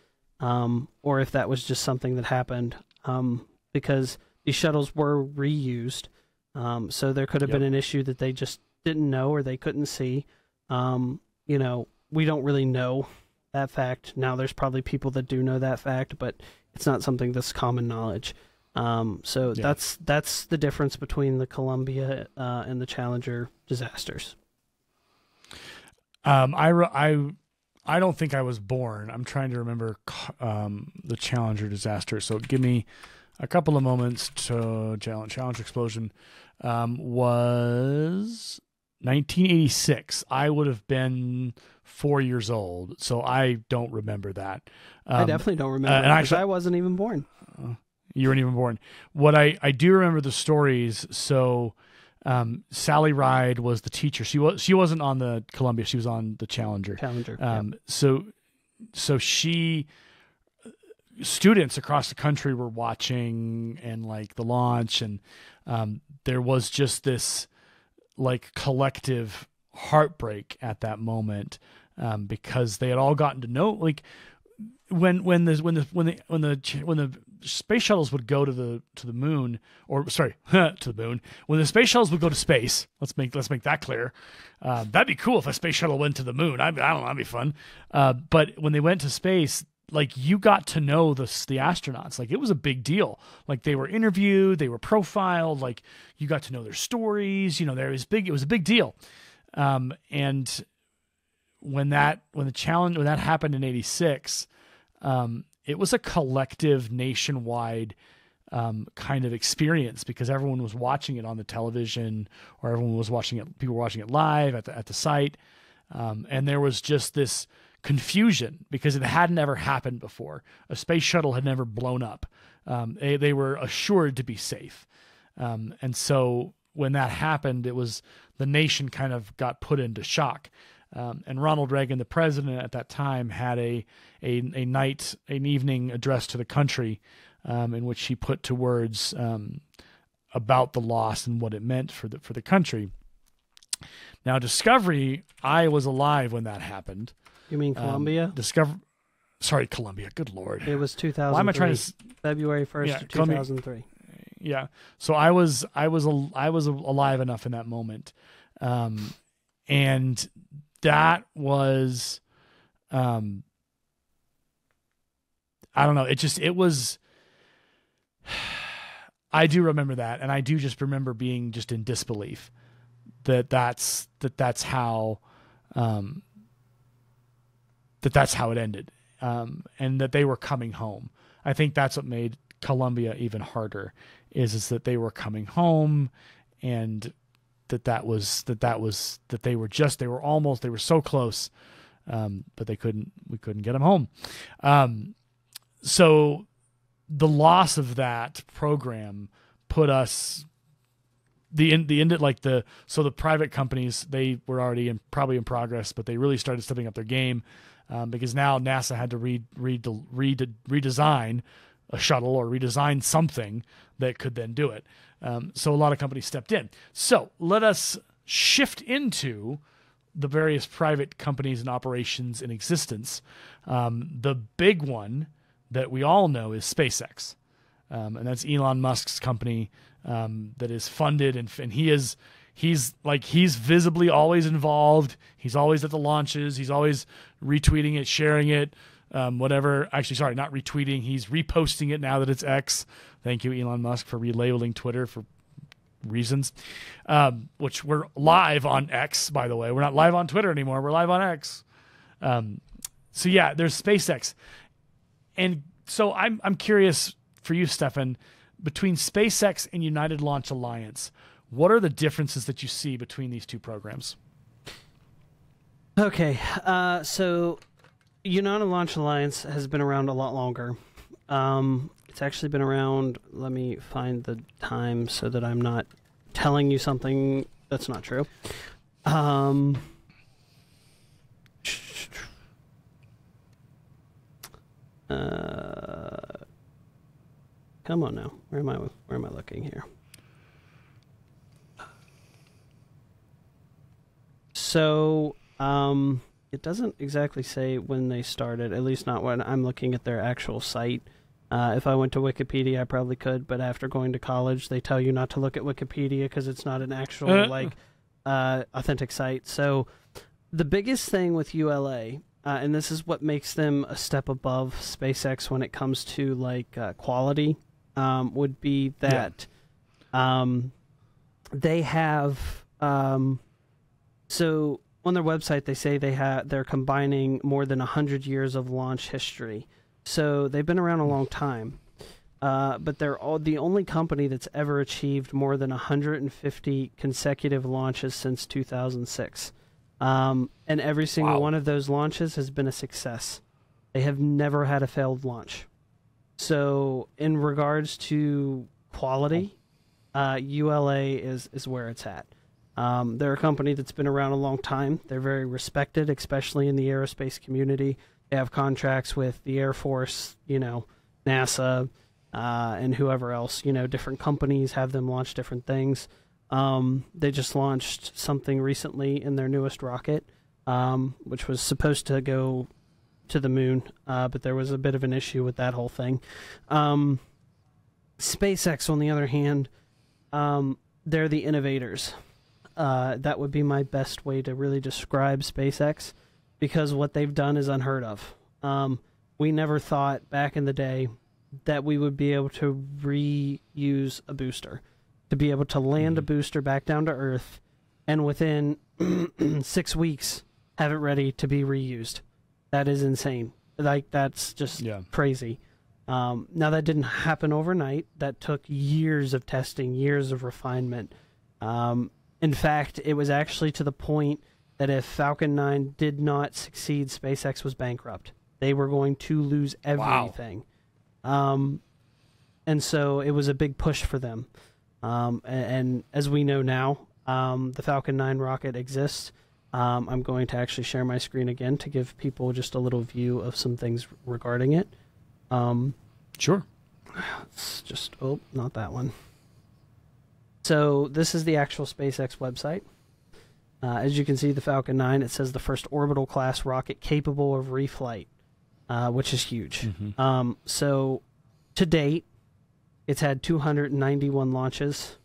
um, or if that was just something that happened um, because these shuttles were reused. Um, so there could have Yep. been an issue that they just didn't know or they couldn't see. Um, you know, we don't really know that fact. Now there's probably people that do know that fact, but it's not something that's common knowledge. Um, so Yeah. that's that's the difference between the Columbia uh, and the Challenger disasters. Um, I, I, I don't think I was born. I'm trying to remember um, the Challenger disaster. So give me a couple of moments to challenge, Challenger explosion um, was 1986. I would have been four years old, so I don't remember that. I Um, definitely don't remember and actually- I wasn't even born. you weren't even born. What I I do remember the stories. So um, Sally Ride was the teacher. She was she wasn't on the Columbia. She was on the Challenger. Challenger. yeah. Um, so, so she, students across the country were watching and like the launch, and um, there was just this like collective heartbreak at that moment um, because they had all gotten to know like when when the when the when the when the when the space shuttles would go to the to the moon or sorry [laughs] to the moon. When the space shuttles would go to space let's make let's make that clear. Uh, that'd be cool if a space shuttle went to the moon. I, I don't know that'd be fun. Uh, but when they went to space like you got to know the the astronauts. Like it was a big deal. Like they were interviewed they were profiled like you got to know their stories you know there was big it was a big deal. Um, and when that when the challenge when that happened in 86 um, it was a collective nationwide um, kind of experience because everyone was watching it on the television or everyone was watching it people were watching it live at the at the site. Um, and there was just this confusion because it hadn't ever happened before. A space shuttle had never blown up. Um, they, they were assured to be safe. Um, and so when that happened it was the nation kind of got put into shock um, and Ronald Reagan, the president at that time, had a a, a night, an evening address to the country, um, in which he put to words um, about the loss and what it meant for the for the country. Now, Discovery, I was alive when that happened. you mean Um, Columbia? Discover, sorry, Columbia. Good lord. it was two thousand. Why am I trying to? February 1st Yeah, 2003. yeah so i was i was i was alive enough in that moment um and that was um i don't know. It just it was [sighs] i do remember that and i do just remember being just in disbelief that that's that that's how um that that's how it ended um and that they were coming home. I think that's what made columbia even harder is is that they were coming home and that that was that that was that they were just they were almost they were so close um, but they couldn't we couldn't get them home um, so the loss of that program put us the in the ended like the so the private companies they were already in probably in progress but they really started stepping up their game um, because now NASA had to re, re, re, redesign a shuttle or redesign something that could then do it. Um, so a lot of companies stepped in. So let us shift into the various private companies and operations in existence. Um, the big one that we all know is SpaceX, um, and that's Elon Musk's company um, that is funded and, and he is he's like he's visibly always involved. He's always at the launches. He's always retweeting it, sharing it, um, whatever. Actually, sorry, not retweeting. He's reposting it now that it's X. Thank you, Elon Musk, for relabeling Twitter for reasons. Um, which we're live on X, by the way. We're not live on Twitter anymore. We're live on X. Um, so yeah, there's SpaceX, and so I'm I'm curious for you, Stephen, between SpaceX and United Launch Alliance. What are the differences that you see between these two programs? Okay, uh, so United Launch Alliance has been around a lot longer. Um, it's actually been around. Let me find the time so that I'm not telling you something that's not true. Um, uh, come on now. Where am I? Where am I looking here? So, um, it doesn't exactly say when they started, at least not when I'm looking at their actual site. Uh, if I went to Wikipedia, I probably could, but after going to college, they tell you not to look at Wikipedia because it's not an actual, Uh. like, uh, authentic site. So the biggest thing with ULA, uh, and this is what makes them a step above SpaceX when it comes to like uh, quality, um, would be that um, they have um, so on their website they say they have they're combining more than 100 years of launch history. So they've been around a long time. Uh, but they're all the only company that's ever achieved more than 150 consecutive launches since 2006 um, and every single Wow. one of those launches has been a success. They have never had a failed launch. So in regards to quality uh, ula is, is where it's at um, they're a company that's been around a long time. They're very respected, especially in the aerospace community. They have contracts with the Air Force, you know, NASA, uh, and whoever else. You know, different companies have them launch different things. Um, they just launched something recently in their newest rocket, um, which was supposed to go to the moon, uh, but there was a bit of an issue with that whole thing. Um, SpaceX, on the other hand, um, they're the innovators. Uh, that would be my best way to really describe SpaceX because what they've done is unheard of. Um, we never thought back in the day that we would be able to reuse a booster, to be able to land a booster back down to Earth, and within [clears throat] six weeks have it ready to be reused. That is insane. Like that's just Yeah. crazy. Um, now that didn't happen overnight. That took years of testing, years of refinement. Um, in fact, it was actually to the point that if Falcon 9 did not succeed, SpaceX was bankrupt. They were going to lose Wow. everything. Um, and so it was a big push for them. Um, a- and, as we know now, um, the Falcon 9 rocket exists. Um, I'm going to actually share my screen again to give people just a little view of some things regarding it. Um, Sure. [sighs] it's just oh, not that one. So this is the actual SpaceX website. Uh, as you can see, the Falcon 9, it says the first orbital class rocket capable of reflight, uh, which is huge. Um, so to date, it's had 291 launches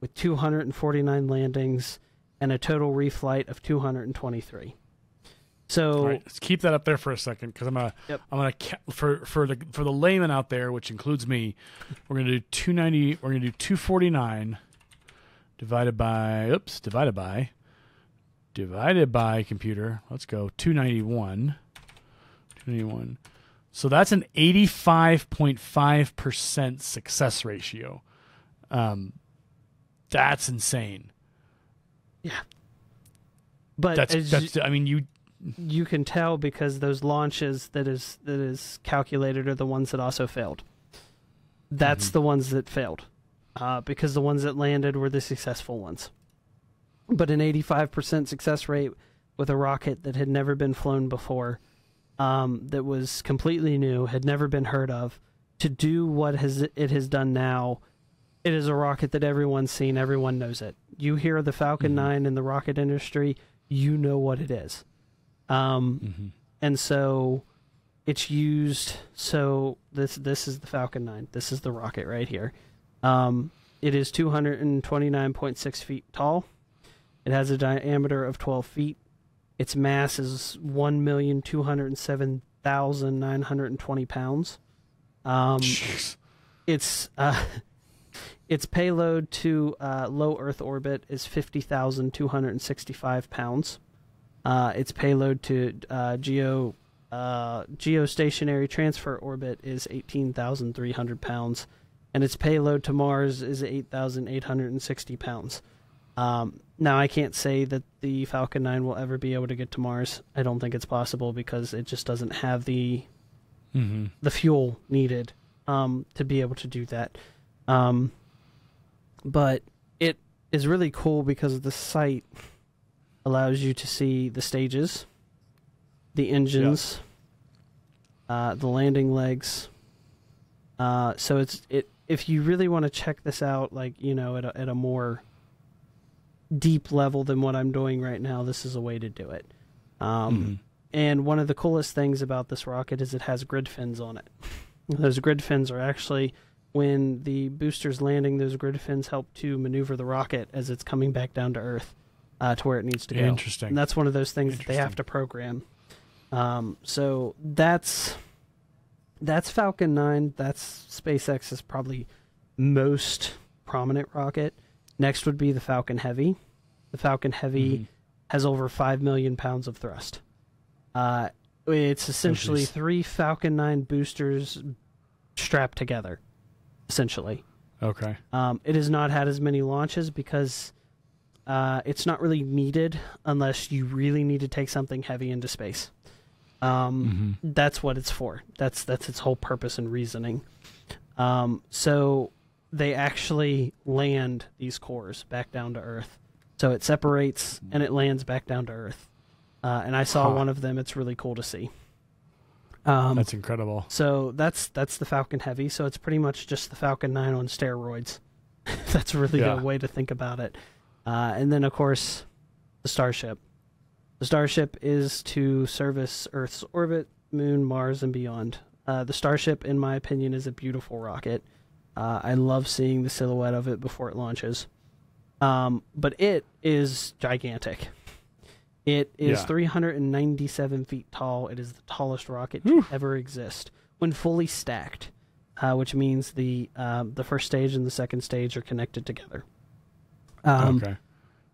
with 249 landings and a total reflight of 223. So right, let's keep that up there for a second because I'm gonna Yep. I'm gonna for for the for the layman out there, which includes me, we're gonna do 290. We're gonna do 249 divided by oops divided by divided by computer. Let's go 291. 291. So that's an 85.5 percent success ratio. Um, that's insane. Yeah. But That's as you- that's. I mean, you you can tell because those launches that is that is calculated are the ones that also failed. That's the ones that failed, uh, because the ones that landed were the successful ones. But an 85% success rate with a rocket that had never been flown before, um, that was completely new, had never been heard of, to do what has it has done now, it is a rocket that everyone's seen, everyone knows it. You hear the Falcon 9 in the rocket industry, you know what it is. Um, and so it's used. So this this is the Falcon 9. This is the rocket right here. Um, it is 229.6 feet tall. It has a diameter of 12 feet. Its mass is 1,207,920 pounds. Um, Jeez. its uh, [laughs] its payload to uh, low Earth orbit is fifty thousand two hundred and sixty five pounds. Uh, its payload to uh, geo uh, geostationary transfer orbit is eighteen thousand three hundred pounds, and its payload to Mars is eight thousand eight hundred and sixty pounds. Um, now I can't say that the Falcon 9 will ever be able to get to Mars. I don't think it's possible because it just doesn't have the Mm-hmm. the fuel needed um, to be able to do that. Um, but it is really cool because the site allows you to see the stages, the engines, uh, the landing legs. Uh, so it's it if you really want to check this out, like you know, at a, at a more deep level than what I'm doing right now, this is a way to do it. Um, And one of the coolest things about this rocket is it has grid fins on it. [laughs] Those grid fins are actually when the booster's landing. Those grid fins help to maneuver the rocket as it's coming back down to Earth. uh, to where it needs to go. Interesting. And that's one of those things that they have to program. Um, so that's that's Falcon 9. That's SpaceX's probably most prominent rocket. Next would be the Falcon Heavy. The Falcon Heavy Mhm. has over 5 million pounds of thrust. Uh, it's essentially geez. three Falcon 9 boosters strapped together, essentially. Okay. Um, it has not had as many launches because uh, it's not really needed unless you really need to take something heavy into space. Um, Mhm. That's what it's for. That's that's its whole purpose and reasoning. Um, so they actually land these cores back down to Earth. So it separates and it lands back down to Earth. Uh, and I saw Huh. one of them. It's really cool to see. Um, That's incredible. so that's that's the Falcon Heavy. So it's pretty much just the Falcon 9 on steroids. [laughs] that's really Yeah. a way to think about it. Uh, and then of course, the Starship. The Starship is to service Earth's orbit, Moon, Mars, and beyond. Uh, the Starship, in my opinion, is a beautiful rocket. Uh, I love seeing the silhouette of it before it launches. Um, but it is gigantic. It is Yeah. 397 feet tall. It is the tallest rocket to ever exist when fully stacked, uh, which means the um, the first stage and the second stage are connected together. Um, okay.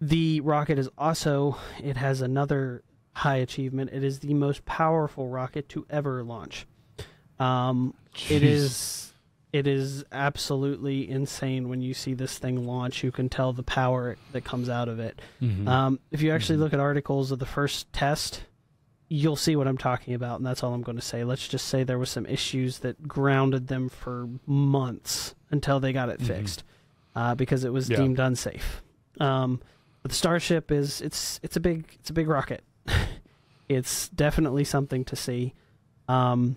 The rocket is also it has another high achievement. It is the most powerful rocket to ever launch. Um, it is it is absolutely insane when you see this thing launch. You can tell the power that comes out of it. Mhm. Um, if you actually look at articles of the first test, you'll see what I'm talking about, and that's all I'm going to say. Let's just say there was some issues that grounded them for months until they got it Mhm. fixed, uh, because it was Yeah. deemed unsafe. Um, but the Starship is it's it's a big it's a big rocket. [laughs] it's definitely something to see. Um,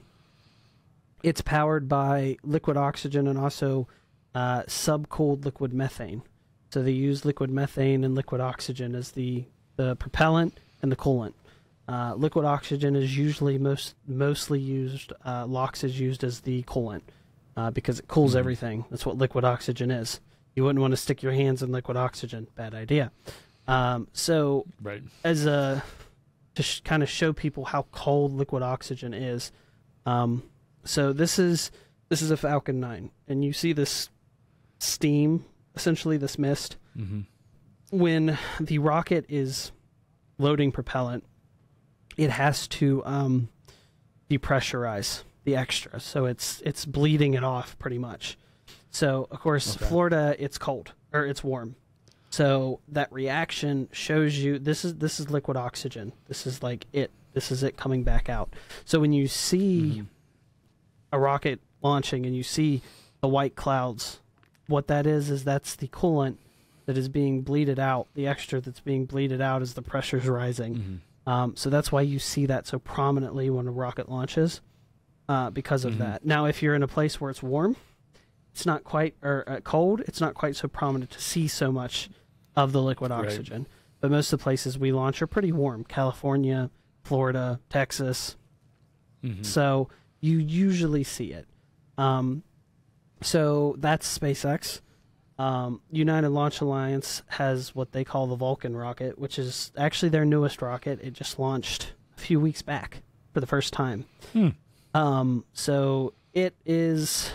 it's powered by liquid oxygen and also uh, subcooled liquid methane. So they use liquid methane and liquid oxygen as the, the propellant and the coolant. Uh, liquid oxygen is usually most mostly used. Uh, LOX is used as the coolant uh, because it cools Mhm. everything. That's what liquid oxygen is. You wouldn't want to stick your hands in liquid oxygen. Bad idea. Um, so right. as a to sh- kind of show people how cold liquid oxygen is. Um, so this is this is a Falcon 9, and you see this steam, essentially this mist, Mm-hmm. when the rocket is loading propellant. It has to um, depressurize the extra, so it's it's bleeding it off pretty much. So of course, Okay. Florida, it's cold or it's warm. So that reaction shows you this is this is liquid oxygen. This is like it. This is it coming back out. So when you see Mhm. a rocket launching and you see the white clouds, what that is is that's the coolant that is being bleeded out. The extra that's being bleeded out as the pressure's rising. Mhm. Um, so that's why you see that so prominently when a rocket launches, uh, because of Mhm. that. Now, if you're in a place where it's warm, it's not quite or uh, cold. It's not quite so prominent to see so much of the liquid Right. oxygen. But most of the places we launch are pretty warm: California, Florida, Texas. Mhm. So you usually see it. Um, so that's SpaceX. Um, United Launch Alliance has what they call the Vulcan rocket, which is actually their newest rocket. It just launched a few weeks back for the first time. Hmm. Um, so it is,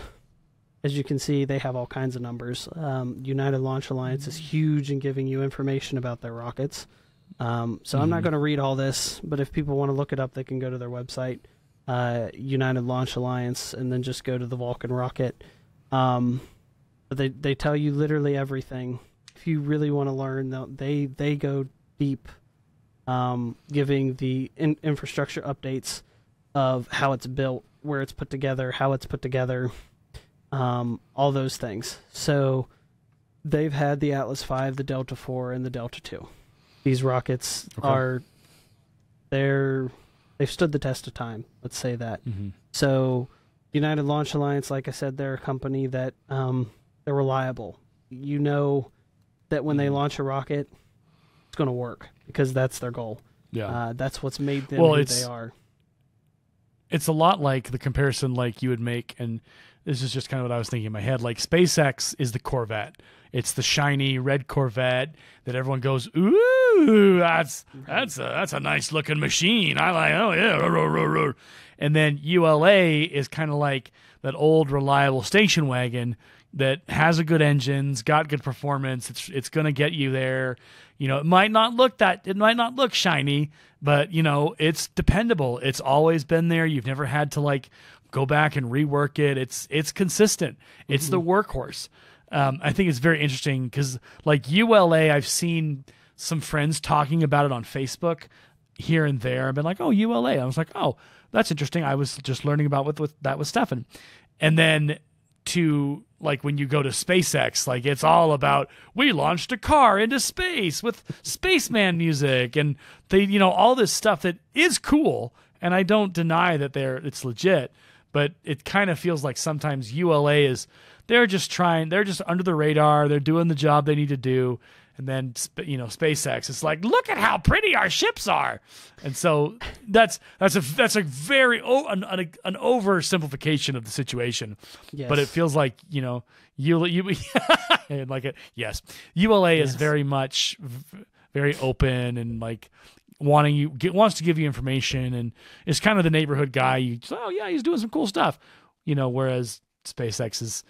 as you can see, they have all kinds of numbers. Um, United Launch Alliance is huge in giving you information about their rockets. Um, so I'm not Mhm. going to read all this, but if people want to look it up, they can go to their website, uh, United Launch Alliance, and then just go to the Vulcan rocket. Um, but they they tell you literally everything. If you really want to learn, they they go deep, um, giving the in- infrastructure updates of how it's built, where it's put together, how it's put together, um, all those things. So they've had the Atlas V, the Delta IV, and the Delta II. These rockets Okay. are they're they've stood the test of time. Let's say that. Mhm. So, United Launch Alliance, like I said, they're a company that um, they're reliable. You know that when they Mhm. launch a rocket, it's going to work because that's their goal. Yeah. Uh, that's what's made them Well, who they are. It's a lot like the comparison like you would make and this is just kind of what I was thinking in my head like SpaceX is the Corvette it's the shiny red Corvette that everyone goes ooh that's that's a that's a nice looking machine. I like, oh yeah, roar, roar, roar, and then ULA is kind of like that old reliable station wagon that has a good engines, got good performance. It's it's gonna get you there. You know, it might not look that it might not look shiny, but you know, it's dependable. It's always been there. You've never had to like go back and rework it. It's it's consistent. It's the workhorse. Um, I think it's very interesting because like ULA, I've seen some friends talking about it on Facebook here and there. I've been like, oh ULA. I was like, oh, that's interesting. I was just learning about with with that with Stephen, and then to like when you go to SpaceX, like it's all about we launched a car into space with spaceman music and they you know all this stuff that is cool and I don't deny that they're it's legit, but it kind of feels like sometimes ULA is they're just trying they're just under the radar, they're doing the job they need to do. And then, you know, SpaceX. It's like, look at how pretty our ships are, and so that's that's a that's a very oh, an, an, an oversimplification of the situation. Yes. but it feels like you know you you [laughs] like it. Yes. ULA is very much very open and like wanting you get, wants to give you information and is kind of the neighborhood guy. You just, oh yeah he's doing some cool stuff. You know whereas SpaceX is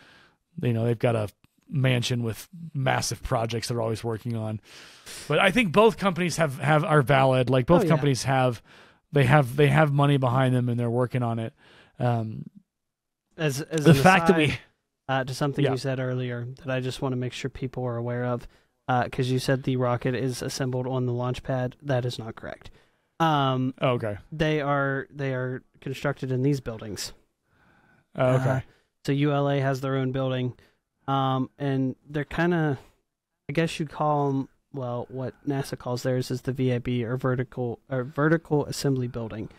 you know they've got a mansion with massive projects they're always working on but I think both companies have have are valid like both Oh, yeah. companies have they have they have money behind them and they're working on it um as as the fact that we uh, to something Yeah. you said earlier that I just want to make sure people are aware of, because you said the rocket is assembled on the launch pad. That is not correct. Um, oh, okay they are they are constructed in these buildings. oh, okay Uh, so ULA has their own building, um, and they're kind of, I guess you'd call them. Well, what NASA calls theirs is the VAB or vertical or vertical assembly building.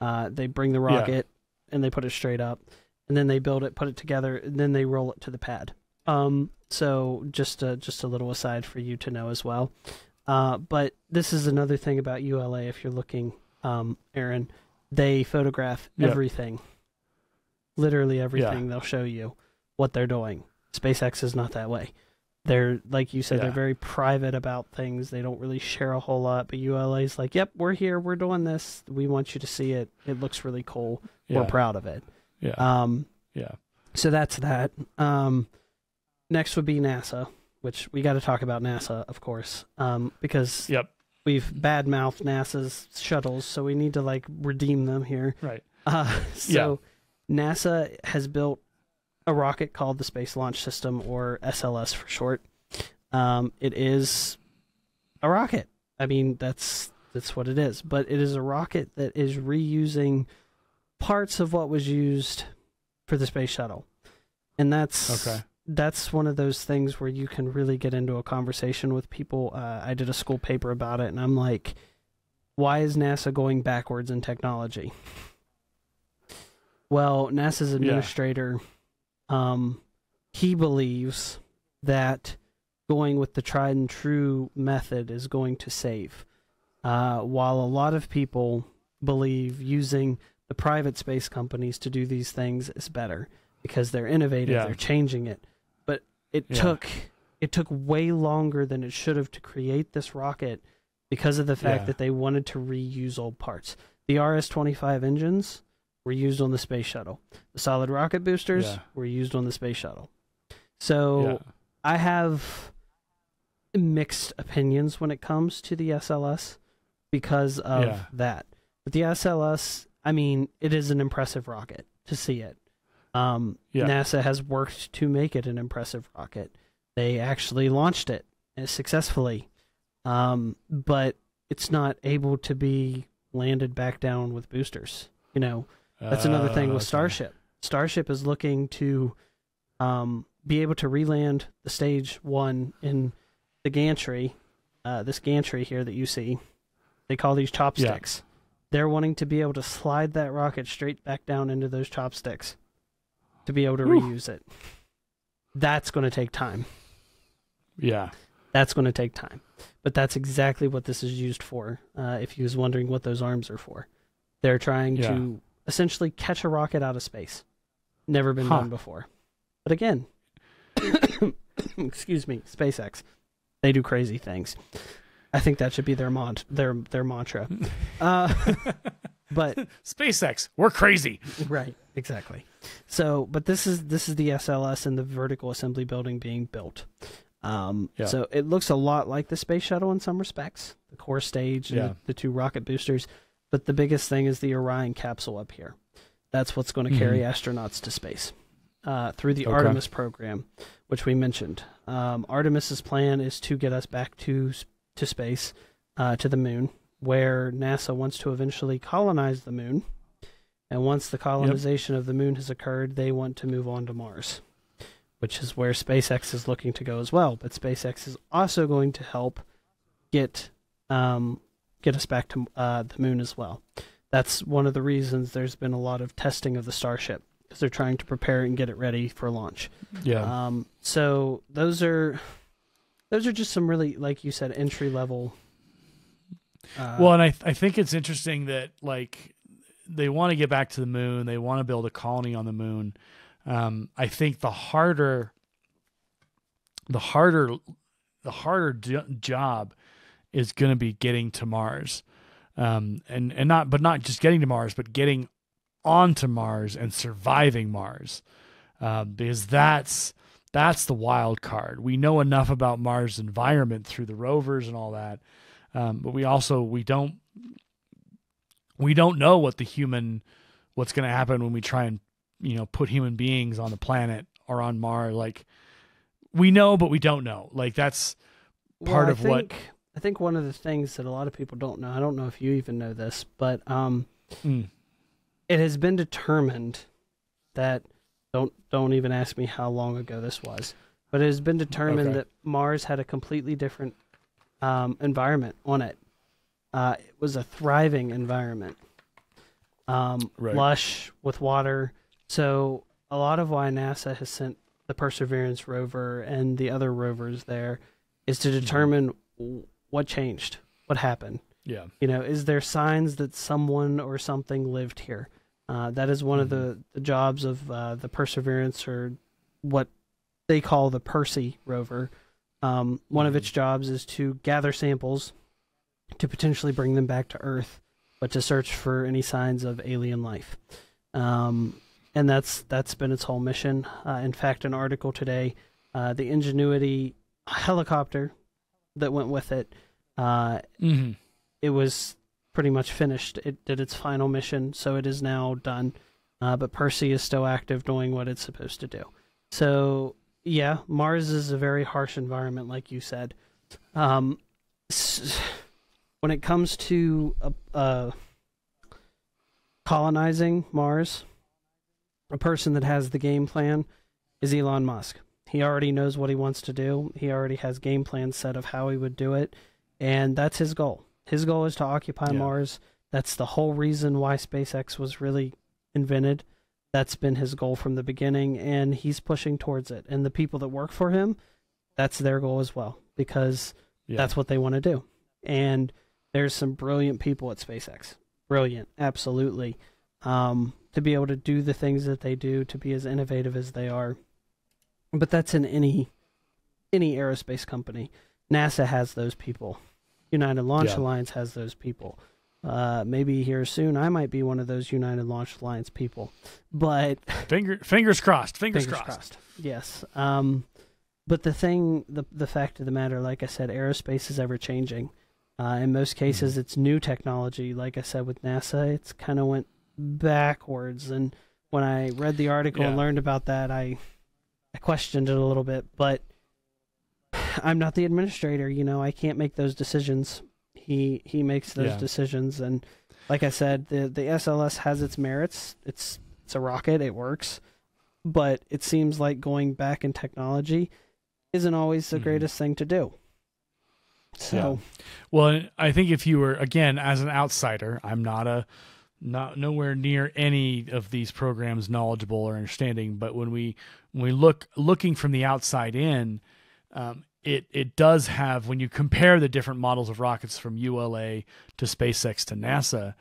Uh, they bring the Yeah. rocket and they put it straight up, and then they build it, put it together, and then they roll it to the pad. Um, so just a, just a little aside for you to know as well. Uh, but this is another thing about ULA. If you're looking, um, Aaron, they photograph Yeah. everything literally everything they'll show you what they're doing spacex is not that way. They're like you said Yeah. they're very private about things. They don't really share a whole lot but ula's like yep we're here. We're doing this. We want you to see it. It looks really cool. Yeah. we're proud of it. Yeah. Um yeah. so that's that. Um next would be nasa which we got to talk about nasa of course um because yep. we've badmouthed nasa's shuttles so we need to like redeem them here. Right. Uh, [laughs] so NASA has built a rocket called the Space Launch System, or SLS for short. Um, it is a rocket. I mean, that's that's what it is. But it is a rocket that is reusing parts of what was used for the space shuttle, and that's Okay. That's one of those things where you can really get into a conversation with people. Uh, I did a school paper about it, and I'm like, why is NASA going backwards in technology? Well, NASA's administrator, um, he believes that going with the tried and true method is going to save. Uh, while a lot of people believe using the private space companies to do these things is better because they're innovative, Yeah. they're changing it. But it Yeah. took it took way longer than it should have to create this rocket because of the fact Yeah. that they wanted to reuse old parts. The RS-25 engines were used on the space shuttle. The solid rocket boosters Yeah. were used on the space shuttle. So yeah I have mixed opinions when it comes to the SLS because of Yeah. that. But the SLS, I mean, it is an impressive rocket to see it. Um. NASA has worked to make it an impressive rocket. They actually launched it uh, successfully, um, but it's not able to be landed back down with boosters. You know, that's another thing Uh, with okay. Starship. Starship is looking to um, be able to reland the stage one in the gantry, uh, this gantry here that you see. They call these chopsticks. They're wanting to be able to slide that rocket straight back down into those chopsticks to be able to Whew. reuse it. That's going to take time. yeah That's going to take time. But that's exactly what this is used for. Uh, if you was wondering what those arms are for, they're trying Yeah. to essentially catch a rocket out of space. Never been Huh. done before. But again, [coughs] excuse me, SpaceX, they do crazy things. I think that should be their mont their their mantra. [laughs] Uh, but [laughs] SpaceX, we're crazy. right, exactly. So, but this is this is the SLS and the vertical assembly building being built. Um, Yeah. So it looks a lot like the space shuttle in some respects, the core stage Yeah. the, the two rocket boosters. But the biggest thing is the Orion capsule up here. That's what's going to carry astronauts to space uh, through the Mm-hmm. Okay. Artemis program, which we mentioned. Um, Artemis's plan is to get us back to to space, uh, to the moon, where NASA wants to eventually colonize the moon. And once the colonization of the moon has occurred, they want to move on to Mars, which is where SpaceX is looking to go as well. But SpaceX is also going to help get um, get us back to uh, the moon as well. That's one of the reasons there's been a lot of testing of the Starship because they're trying to prepare it and get it ready for launch. Yeah. Um, so those are those are just some really, like you said, entry level. Uh, well, and I I think it's interesting that like they want to get back to the moon. They want to build a colony on the moon. Um, I think the harder, the harder, the harder jo- job is going to be getting to Mars, um, and and not but not just getting to Mars, but getting onto Mars and surviving Mars, um, because that's that's the wild card. We know enough about Mars' environment through the rovers and all that, um, but we also we don't we don't know what the human what's going to happen when we try and you know put human beings on the planet or on Mars. Like we know, but we don't know. Like that's part I of what- think, I think one of the things that a lot of people don't know. I don't know if you even know this, but um, mm, it has been determined that don't don't even ask me how long ago this was, but it has been determined Okay. that Mars had a completely different um, environment on it. Uh, it was a thriving environment, um, Right. lush with water. So a lot of why NASA has sent the Perseverance rover and the other rovers there is to determine w- what changed, what happened. yeah You know, is there signs that someone or something lived here? Uh, that is one of the, the jobs of uh, the Perseverance, or what they call the Percy rover. Um, one of its jobs is to gather samples to potentially bring them back to Earth, but to search for any signs of alien life. Um, and that's that's been its whole mission. Uh, in fact, an article today, uh, the Ingenuity helicopter that went with it. Uh, hmm it was pretty much finished. It did its final mission, so it is now done. Uh, but Percy is still active, doing what it's supposed to do. So yeah, Mars is a very harsh environment, like you said. Um, when it comes to uh, uh, colonizing Mars, a person that has the game plan is Elon Musk. He already knows what he wants to do. He already has game plans set of how he would do it, and that's his goal. His goal is to occupy Yeah. Mars. That's the whole reason why SpaceX was really invented. That's been his goal from the beginning, and he's pushing towards it. And the people that work for him, that's their goal as well, because yeah that's what they want to do. And there's some brilliant people at SpaceX. Brilliant, absolutely. Um, to be able to do the things that they do, to be as innovative as they are. But that's in any any aerospace company. NASA has those people. United Launch Yeah. Alliance has those people. Uh, maybe here soon I might be one of those United Launch Alliance people. But finger fingers crossed fingers, Fingers crossed. crossed. Yes. Um, but the thing, the the fact of the matter, like I said, aerospace is ever changing. Uh, in most cases, Mm-hmm. it's new technology. Like I said with NASA, it's kind of went backwards. And when I read the article and learned about that, I I questioned it a little bit. But [sighs] I'm not the administrator. You know, I can't make those decisions. He he makes those Yeah. decisions. And like I said, the the SLS has its merits. It's it's a rocket. It works but it seems like going back in technology isn't always the Mhm. greatest thing to do. So, Well, I think if you were again as an outsider, I'm not a not nowhere near any of these programs knowledgeable or understanding. But when we when we look looking from the outside in, um, it it does have when you compare the different models of rockets from ULA to SpaceX to NASA,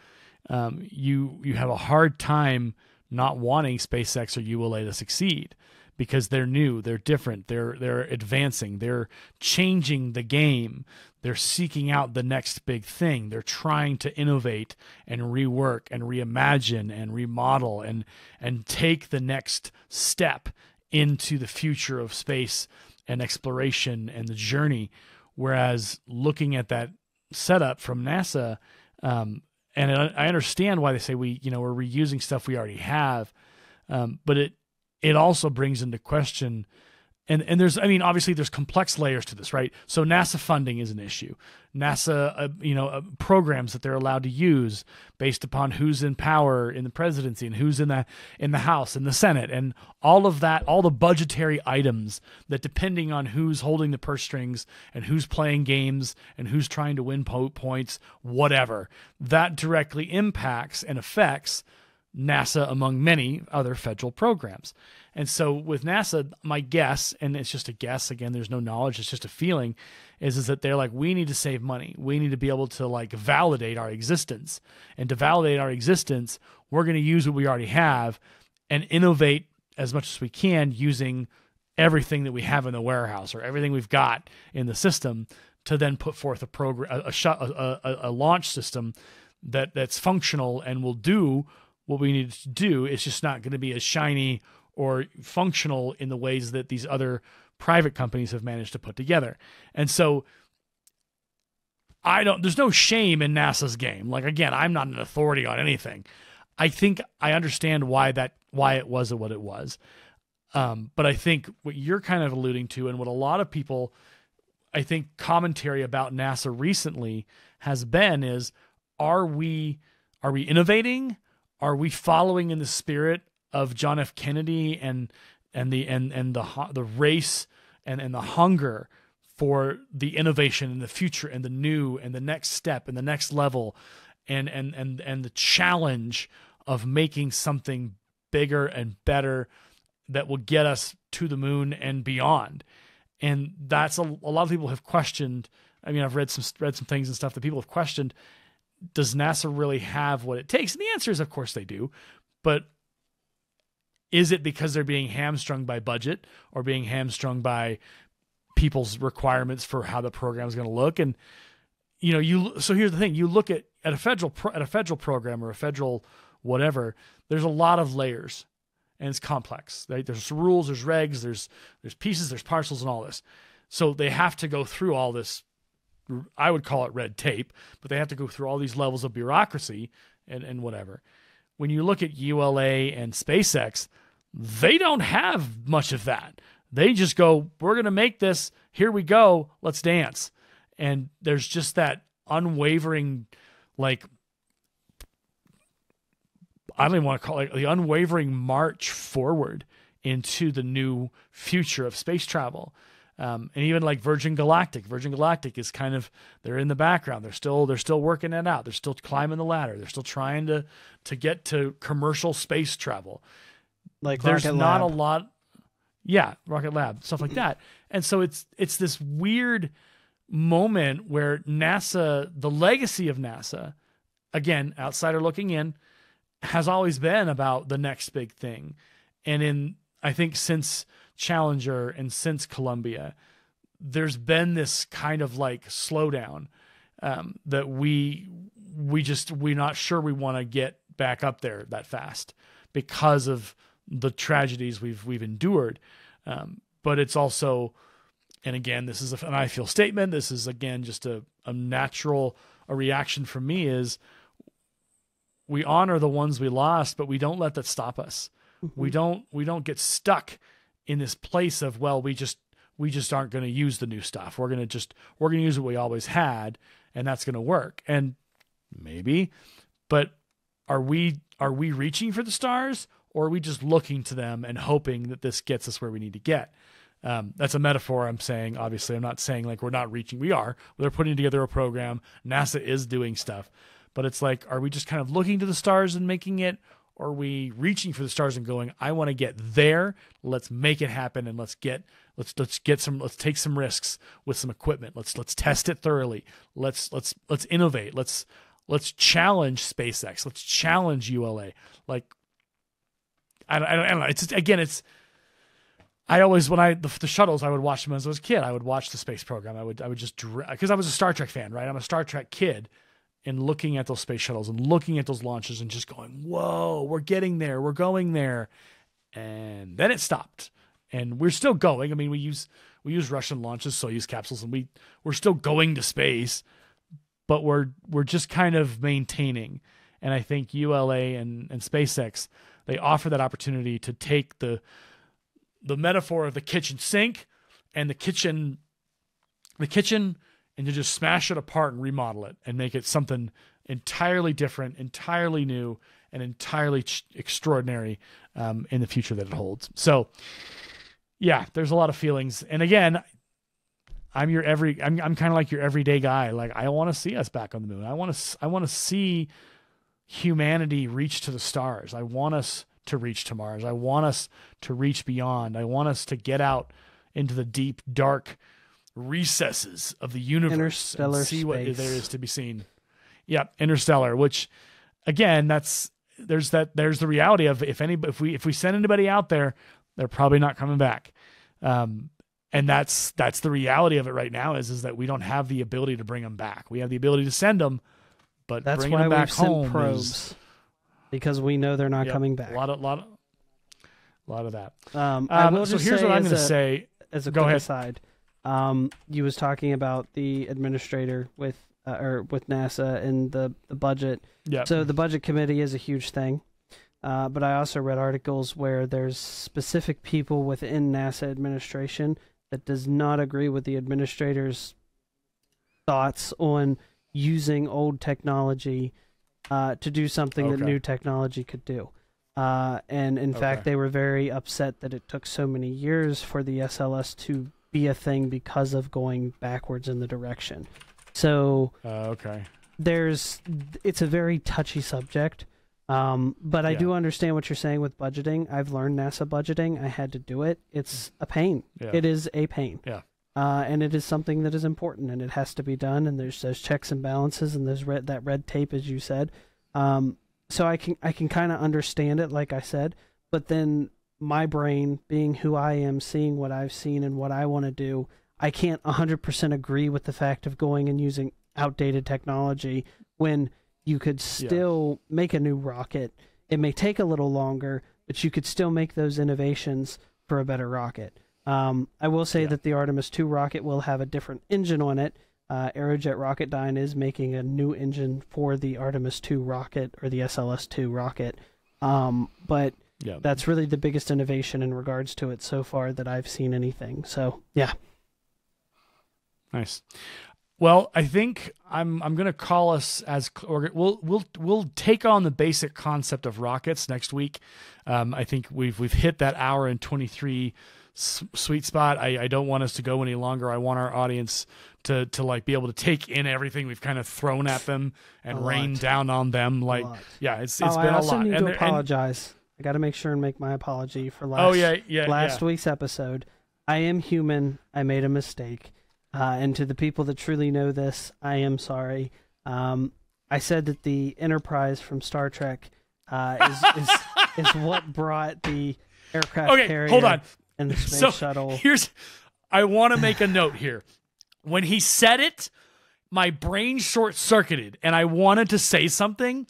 um, you you have a hard time not wanting SpaceX or ULA to succeed because they're new, they're different, they're they're advancing, they're changing the game, they're seeking out the next big thing, they're trying to innovate and rework and reimagine and remodel and and take the next step into the future of space and exploration and the journey. Whereas looking at that setup from NASA, um, and I understand why they say we, you know, we're reusing stuff we already have, um, but it it also brings into question and and there's I mean obviously there's complex layers to this, right? So NASA funding is an issue. NASA, uh, you know, uh, programs that they're allowed to use based upon who's in power in the presidency and who's in the in the House and the Senate and all of that, all the budgetary items that depending on who's holding the purse strings and who's playing games and who's trying to win po- points, whatever, that directly impacts and affects NASA among many other federal programs. And so with NASA, my guess, and it's just a guess, again, there's no knowledge, it's just a feeling, is, is that they're like, we need to save money. We need to be able to like validate our existence. And to validate our existence, we're going to use what we already have and innovate as much as we can using everything that we have in the warehouse or everything we've got in the system to then put forth a program, a, a, a, a launch system that that's functional and will do what we need to do. It's just not going to be as shiny or functional in the ways that these other private companies have managed to put together. And so I don't there's no shame in NASA's game. Like again, I'm not an authority on anything. I think I understand why that why it was what it was. Um, but I think what you're kind of alluding to and what a lot of people I think commentary about NASA recently has been is are we are we innovating? Are we following in the spirit of John F. Kennedy and and the and and the the race and and the hunger for the innovation and the future and the new and the next step and the next level and and and and the challenge of making something bigger and better that will get us to the moon and beyond and that's a, a lot of people have questioned i mean i've read some read some things and stuff that people have questioned does nasa really have what it takes and the answer is of course they do but is it because they're being hamstrung by budget or being hamstrung by people's requirements for how the program is going to look? And you know, you so here's the thing: you look at at a federal pro, at a federal program or a federal whatever. There's a lot of layers, and it's complex. Right? There's rules, there's regs, there's there's pieces, there's parcels, and all this. So they have to go through all this. I would call it red tape, but they have to go through all these levels of bureaucracy and and whatever when you look at ULA and SpaceX, they don't have much of that. They just go, we're going to make this. Here we go. Let's dance. And there's just that unwavering, like, I don't even want to call it the unwavering march forward into the new future of space travel. Um, and even like Virgin Galactic, Virgin Galactic is kind of they're in the background. They're still they're still working it out. They're still climbing the ladder. They're still trying to to get to commercial space travel. Like there's Rocket not Lab. a lot. Yeah, Rocket Lab stuff like that. And so it's it's this weird moment where NASA, the legacy of NASA, again, outsider looking in, has always been about the next big thing. And in I think since Challenger and since Columbia, there's been this kind of like slowdown um, that we we just we're not sure we want to get back up there that fast because of the tragedies we've we've endured. Um, but it's also, and again, this is an I feel statement. This is again just a, a natural a reaction from me is we honor the ones we lost, but we don't let that stop us. We don't we don't get stuck in this place of well we just we just aren't going to use the new stuff. We're going to just we're going to use what we always had and that's going to work. And maybe but are we are we reaching for the stars or are we just looking to them and hoping that this gets us where we need to get? Um, that's a metaphor i'm saying obviously. I'm not saying like we're not reaching. We are. They're putting together a program. Nasa is doing stuff. But it's like are we just kind of looking to the stars and making it are we reaching for the stars and going i want to get there. Let's make it happen and let's get let's let's get some let's take some risks with some equipment. Let's let's test it thoroughly. Let's let's let's innovate. Let's let's challenge spacex. Let's challenge ula like i don't, I don't, I don't know. It's just, again it's I always when I the, the, shuttles I would watch them as I was a kid. I would watch the space program. I would I would just because I was a Star Trek fan, right? I'm a Star Trek kid, and looking at those space shuttles and looking at those launches and just going, "Whoa, we're getting there. We're going there." And then it stopped, and we're still going. I mean, we use we use Russian launches, Soyuz capsules, and we we're still going to space, but we're we're just kind of maintaining. And I think ULA and and SpaceX they offer that opportunity to take the the metaphor of the kitchen sink and the kitchen the kitchen and to just smash it apart and remodel it and make it something entirely different, entirely new, and entirely ch- extraordinary um, in the future that it holds. So, yeah, there's a lot of feelings. And again, I'm your every I'm I'm kind of like your everyday guy. Like I want to see us back on the moon. I want to I want to see humanity reach to the stars. I want us to reach to Mars. I want us to reach beyond. I want us to get out into the deep, dark recesses of the universe and see space. what there is to be seen. Yeah, interstellar. Which, again, that's there's that there's the reality of if any if we if we send anybody out there, they're probably not coming back. Um, and that's that's the reality of it right now is is that we don't have the ability to bring them back. We have the ability to send them, but that's bringing why them back we've sent home probes is, because we know they're not Yep, coming back. A lot of lot of a lot of that. Um, Um, so here's what I'm going to say. as a Go ahead. aside, um, you was talking about the administrator with uh, or with NASA and the the budget. Yeah. So the budget committee is a huge thing, uh, but I also read articles where there's specific people within NASA administration that does not agree with the administrator's thoughts on using old technology uh, to do something that new technology could do. Uh, and in fact, they were very upset that it took so many years for the SLS to be a thing because of going backwards in the direction. So Uh, okay. there's it's a very touchy subject um, but i Yeah. do understand what you're saying with budgeting i've learned nasa budgeting i had to do it it's a pain Yeah. it is a pain Yeah. uh, and it is something that is important and it has to be done and there's those checks and balances and there's red, that red tape as you said um, so i can i can kind of understand it like i said but then my brain being who i am seeing what i've seen and what i want to do i can't 100% agree with the fact of going and using outdated technology when you could still make a new rocket. It may take a little longer, but you could still make those innovations for a better rocket. Um, I will say Yeah. that the Artemis 2 rocket will have a different engine on it. Uh, Aerojet Rocketdyne is making a new engine for the Artemis 2 rocket or the SLS 2 rocket. Um, but Yeah. that's really the biggest innovation in regards to it so far that I've seen anything. So, yeah. Nice. Well, I think I'm I'm going to call us as or we'll we'll we'll take on the basic concept of rockets next week. Um, I think we've we've hit that hour and 23 sweet spot. I, I don't want us to go any longer. I want our audience to to like be able to take in everything we've kind of thrown at them and A rain down on them. Like yeah, it's it's oh, been I a also lot. need And to there- and- apologize. I got to make sure and make my apology for last oh yeah, yeah, last yeah. week's episode. I am human. I made a mistake. Uh, and to the people that truly know this, I am sorry. Um, I said that the Enterprise from Star Trek uh, is, is [laughs] is what brought the aircraft Okay, carrier hold on. and the [laughs] space so shuttle. here's i want to [laughs] make a note here when he said it my brain short circuited and i wanted to say something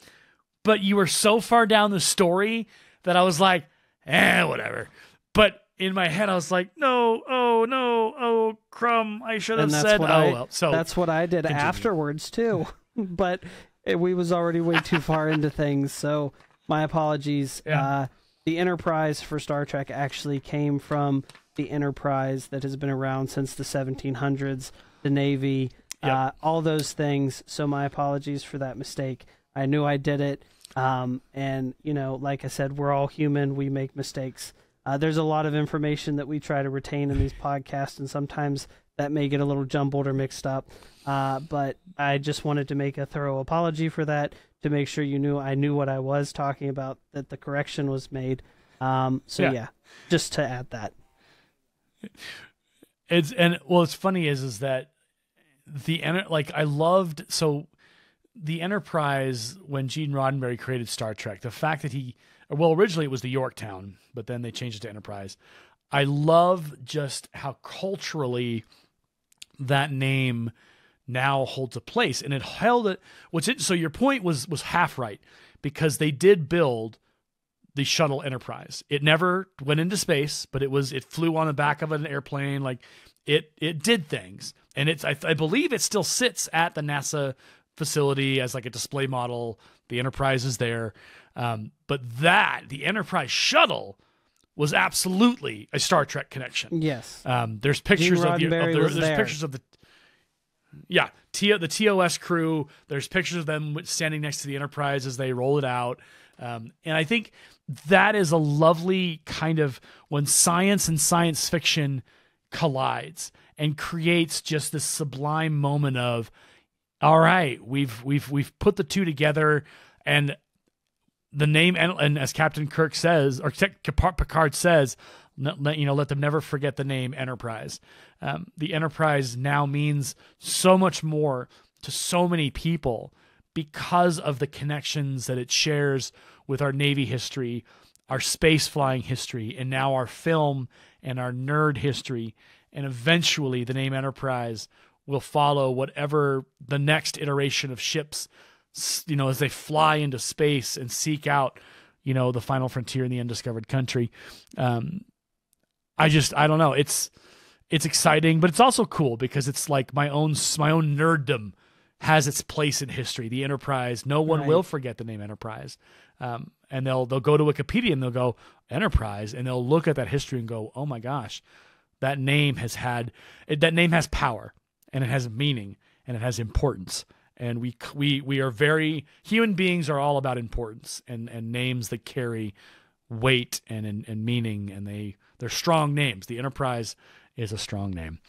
but you were so far down the story that i was like eh whatever but in my head i was like no oh no oh crumb i should have said oh I, well so that's what I did continue. afterwards too. [laughs] but it, we was already way too far into things, so my apologies. Yeah. Uh, the Enterprise for Star Trek actually came from the Enterprise that has been around since the 1700s, the Navy, Yep. uh, all those things. So my apologies for that mistake. I knew I did it, um, and you know, like I said, we're all human. We make mistakes. Uh, there's a lot of information that we try to retain in these podcasts, and sometimes that may get a little jumbled or mixed up. Uh, but I just wanted to make a thorough apology for that to make sure you knew I knew what I was talking about, that the correction was made. Um, so Yeah. yeah. just to add that. it's and well it's funny is is that the like i loved so the enterprise when gene roddenberry created star trek the fact that he well originally it was the yorktown but then they changed it to enterprise I love just how culturally that name now holds a place, and it held it. What's it? So your point was was half right because they did build the shuttle Enterprise. It never went into space, but it was it flew on the back of an airplane. Like it it did things, and it's I, I believe it still sits at the NASA facility as like a display model. The Enterprise is there, um, but that the Enterprise shuttle was absolutely a Star Trek connection. Yes. Um, there's pictures of the, of the there's there. pictures of the yeah T- the TOS crew. There's pictures of them standing next to the Enterprise as they roll it out. Um, and I think that is a lovely kind of when science and science fiction collides and creates just this sublime moment of all right we've we've we've put the two together and the name and, and as Captain Kirk says, or Picard says, you know, let them never forget the name Enterprise. Um, the Enterprise now means so much more to so many people because of the connections that it shares with our Navy history, our space flying history, and now our film and our nerd history. And eventually, the name Enterprise will follow whatever the next iteration of ships you know, as they fly into space and seek out, you know, the final frontier in the undiscovered country. Um, I just, I don't know. It's, it's exciting, but it's also cool because it's like my own, my own nerddom has its place in history. The Enterprise, no one Right. will forget the name Enterprise. Um, and they'll, they'll go to Wikipedia and they'll go Enterprise and they'll look at that history and go, oh my gosh, that name has had, it, that name has power and it has meaning and it has importance. And we we we are very human beings are all about importance and and names that carry weight and and, and meaning and they they're strong names. The enterprise is a strong name.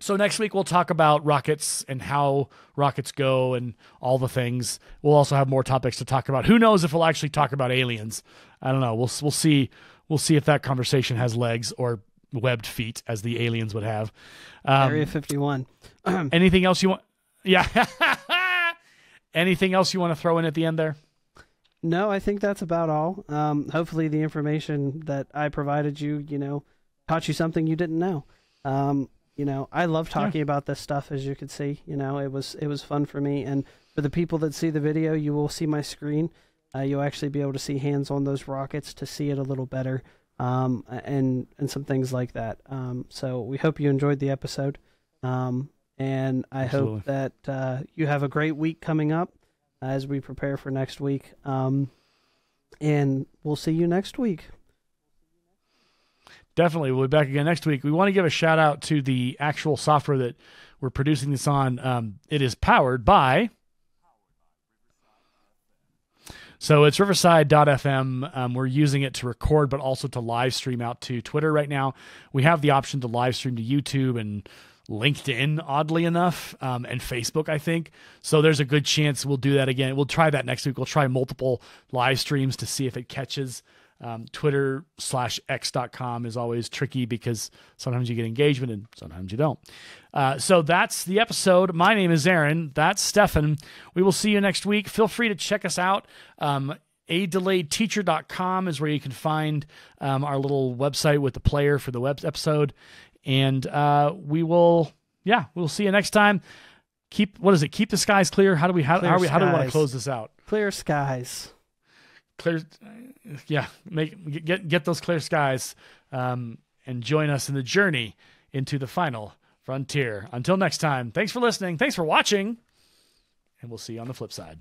So next week we'll talk about rockets and how rockets go and all the things. We'll also have more topics to talk about. Who knows if we'll actually talk about aliens? I don't know. We'll we'll see we'll see if that conversation has legs or webbed feet as the aliens would have um, Area 51. [clears throat] Anything else you want? Yeah. [laughs] Anything else you want to throw in at the end there? No, I think that's about all. Um, hopefully, the information that I provided you, you know, taught you something you didn't know. Um, you know, I love talking about this stuff, as you could see. You know, it was it was fun for me, and for the people that see the video, you will see my screen. Uh, you'll actually be able to see hands on those rockets to see it a little better, um, and and some things like that. Um, so we hope you enjoyed the episode, um, and I Absolutely. hope that uh, you have a great week coming up as we prepare for next week. Um, and we'll see you next week. Definitely. We'll be back again next week. We want to give a shout out to the actual software that we're producing this on. Um, it is powered by. So it's riverside.fm. Um, we're using it to record, but also to live stream out to Twitter right now. We have the option to live stream to YouTube and LinkedIn, oddly enough, um, and Facebook, I think. So there's a good chance we'll do that again. We'll try that next week. We'll try multiple live streams to see if it catches. Um, Twitter slash x.com is always tricky because sometimes you get engagement and sometimes you don't. Uh, so that's the episode. My name is Aaron. That's Stephen. We will see you next week. Feel free to check us out. Um, a delayedteacher.com is where you can find um, our little website with the player for the web episode. And uh, we will, yeah, we'll see you next time. Keep, what is it? Keep the skies clear. How do we, how, how, are we, how do we want to close this out? Clear skies. clear yeah make get get those clear skies um, and join us in the journey into the final frontier. Until next time thanks for listening thanks for watching and we'll see you on the flip side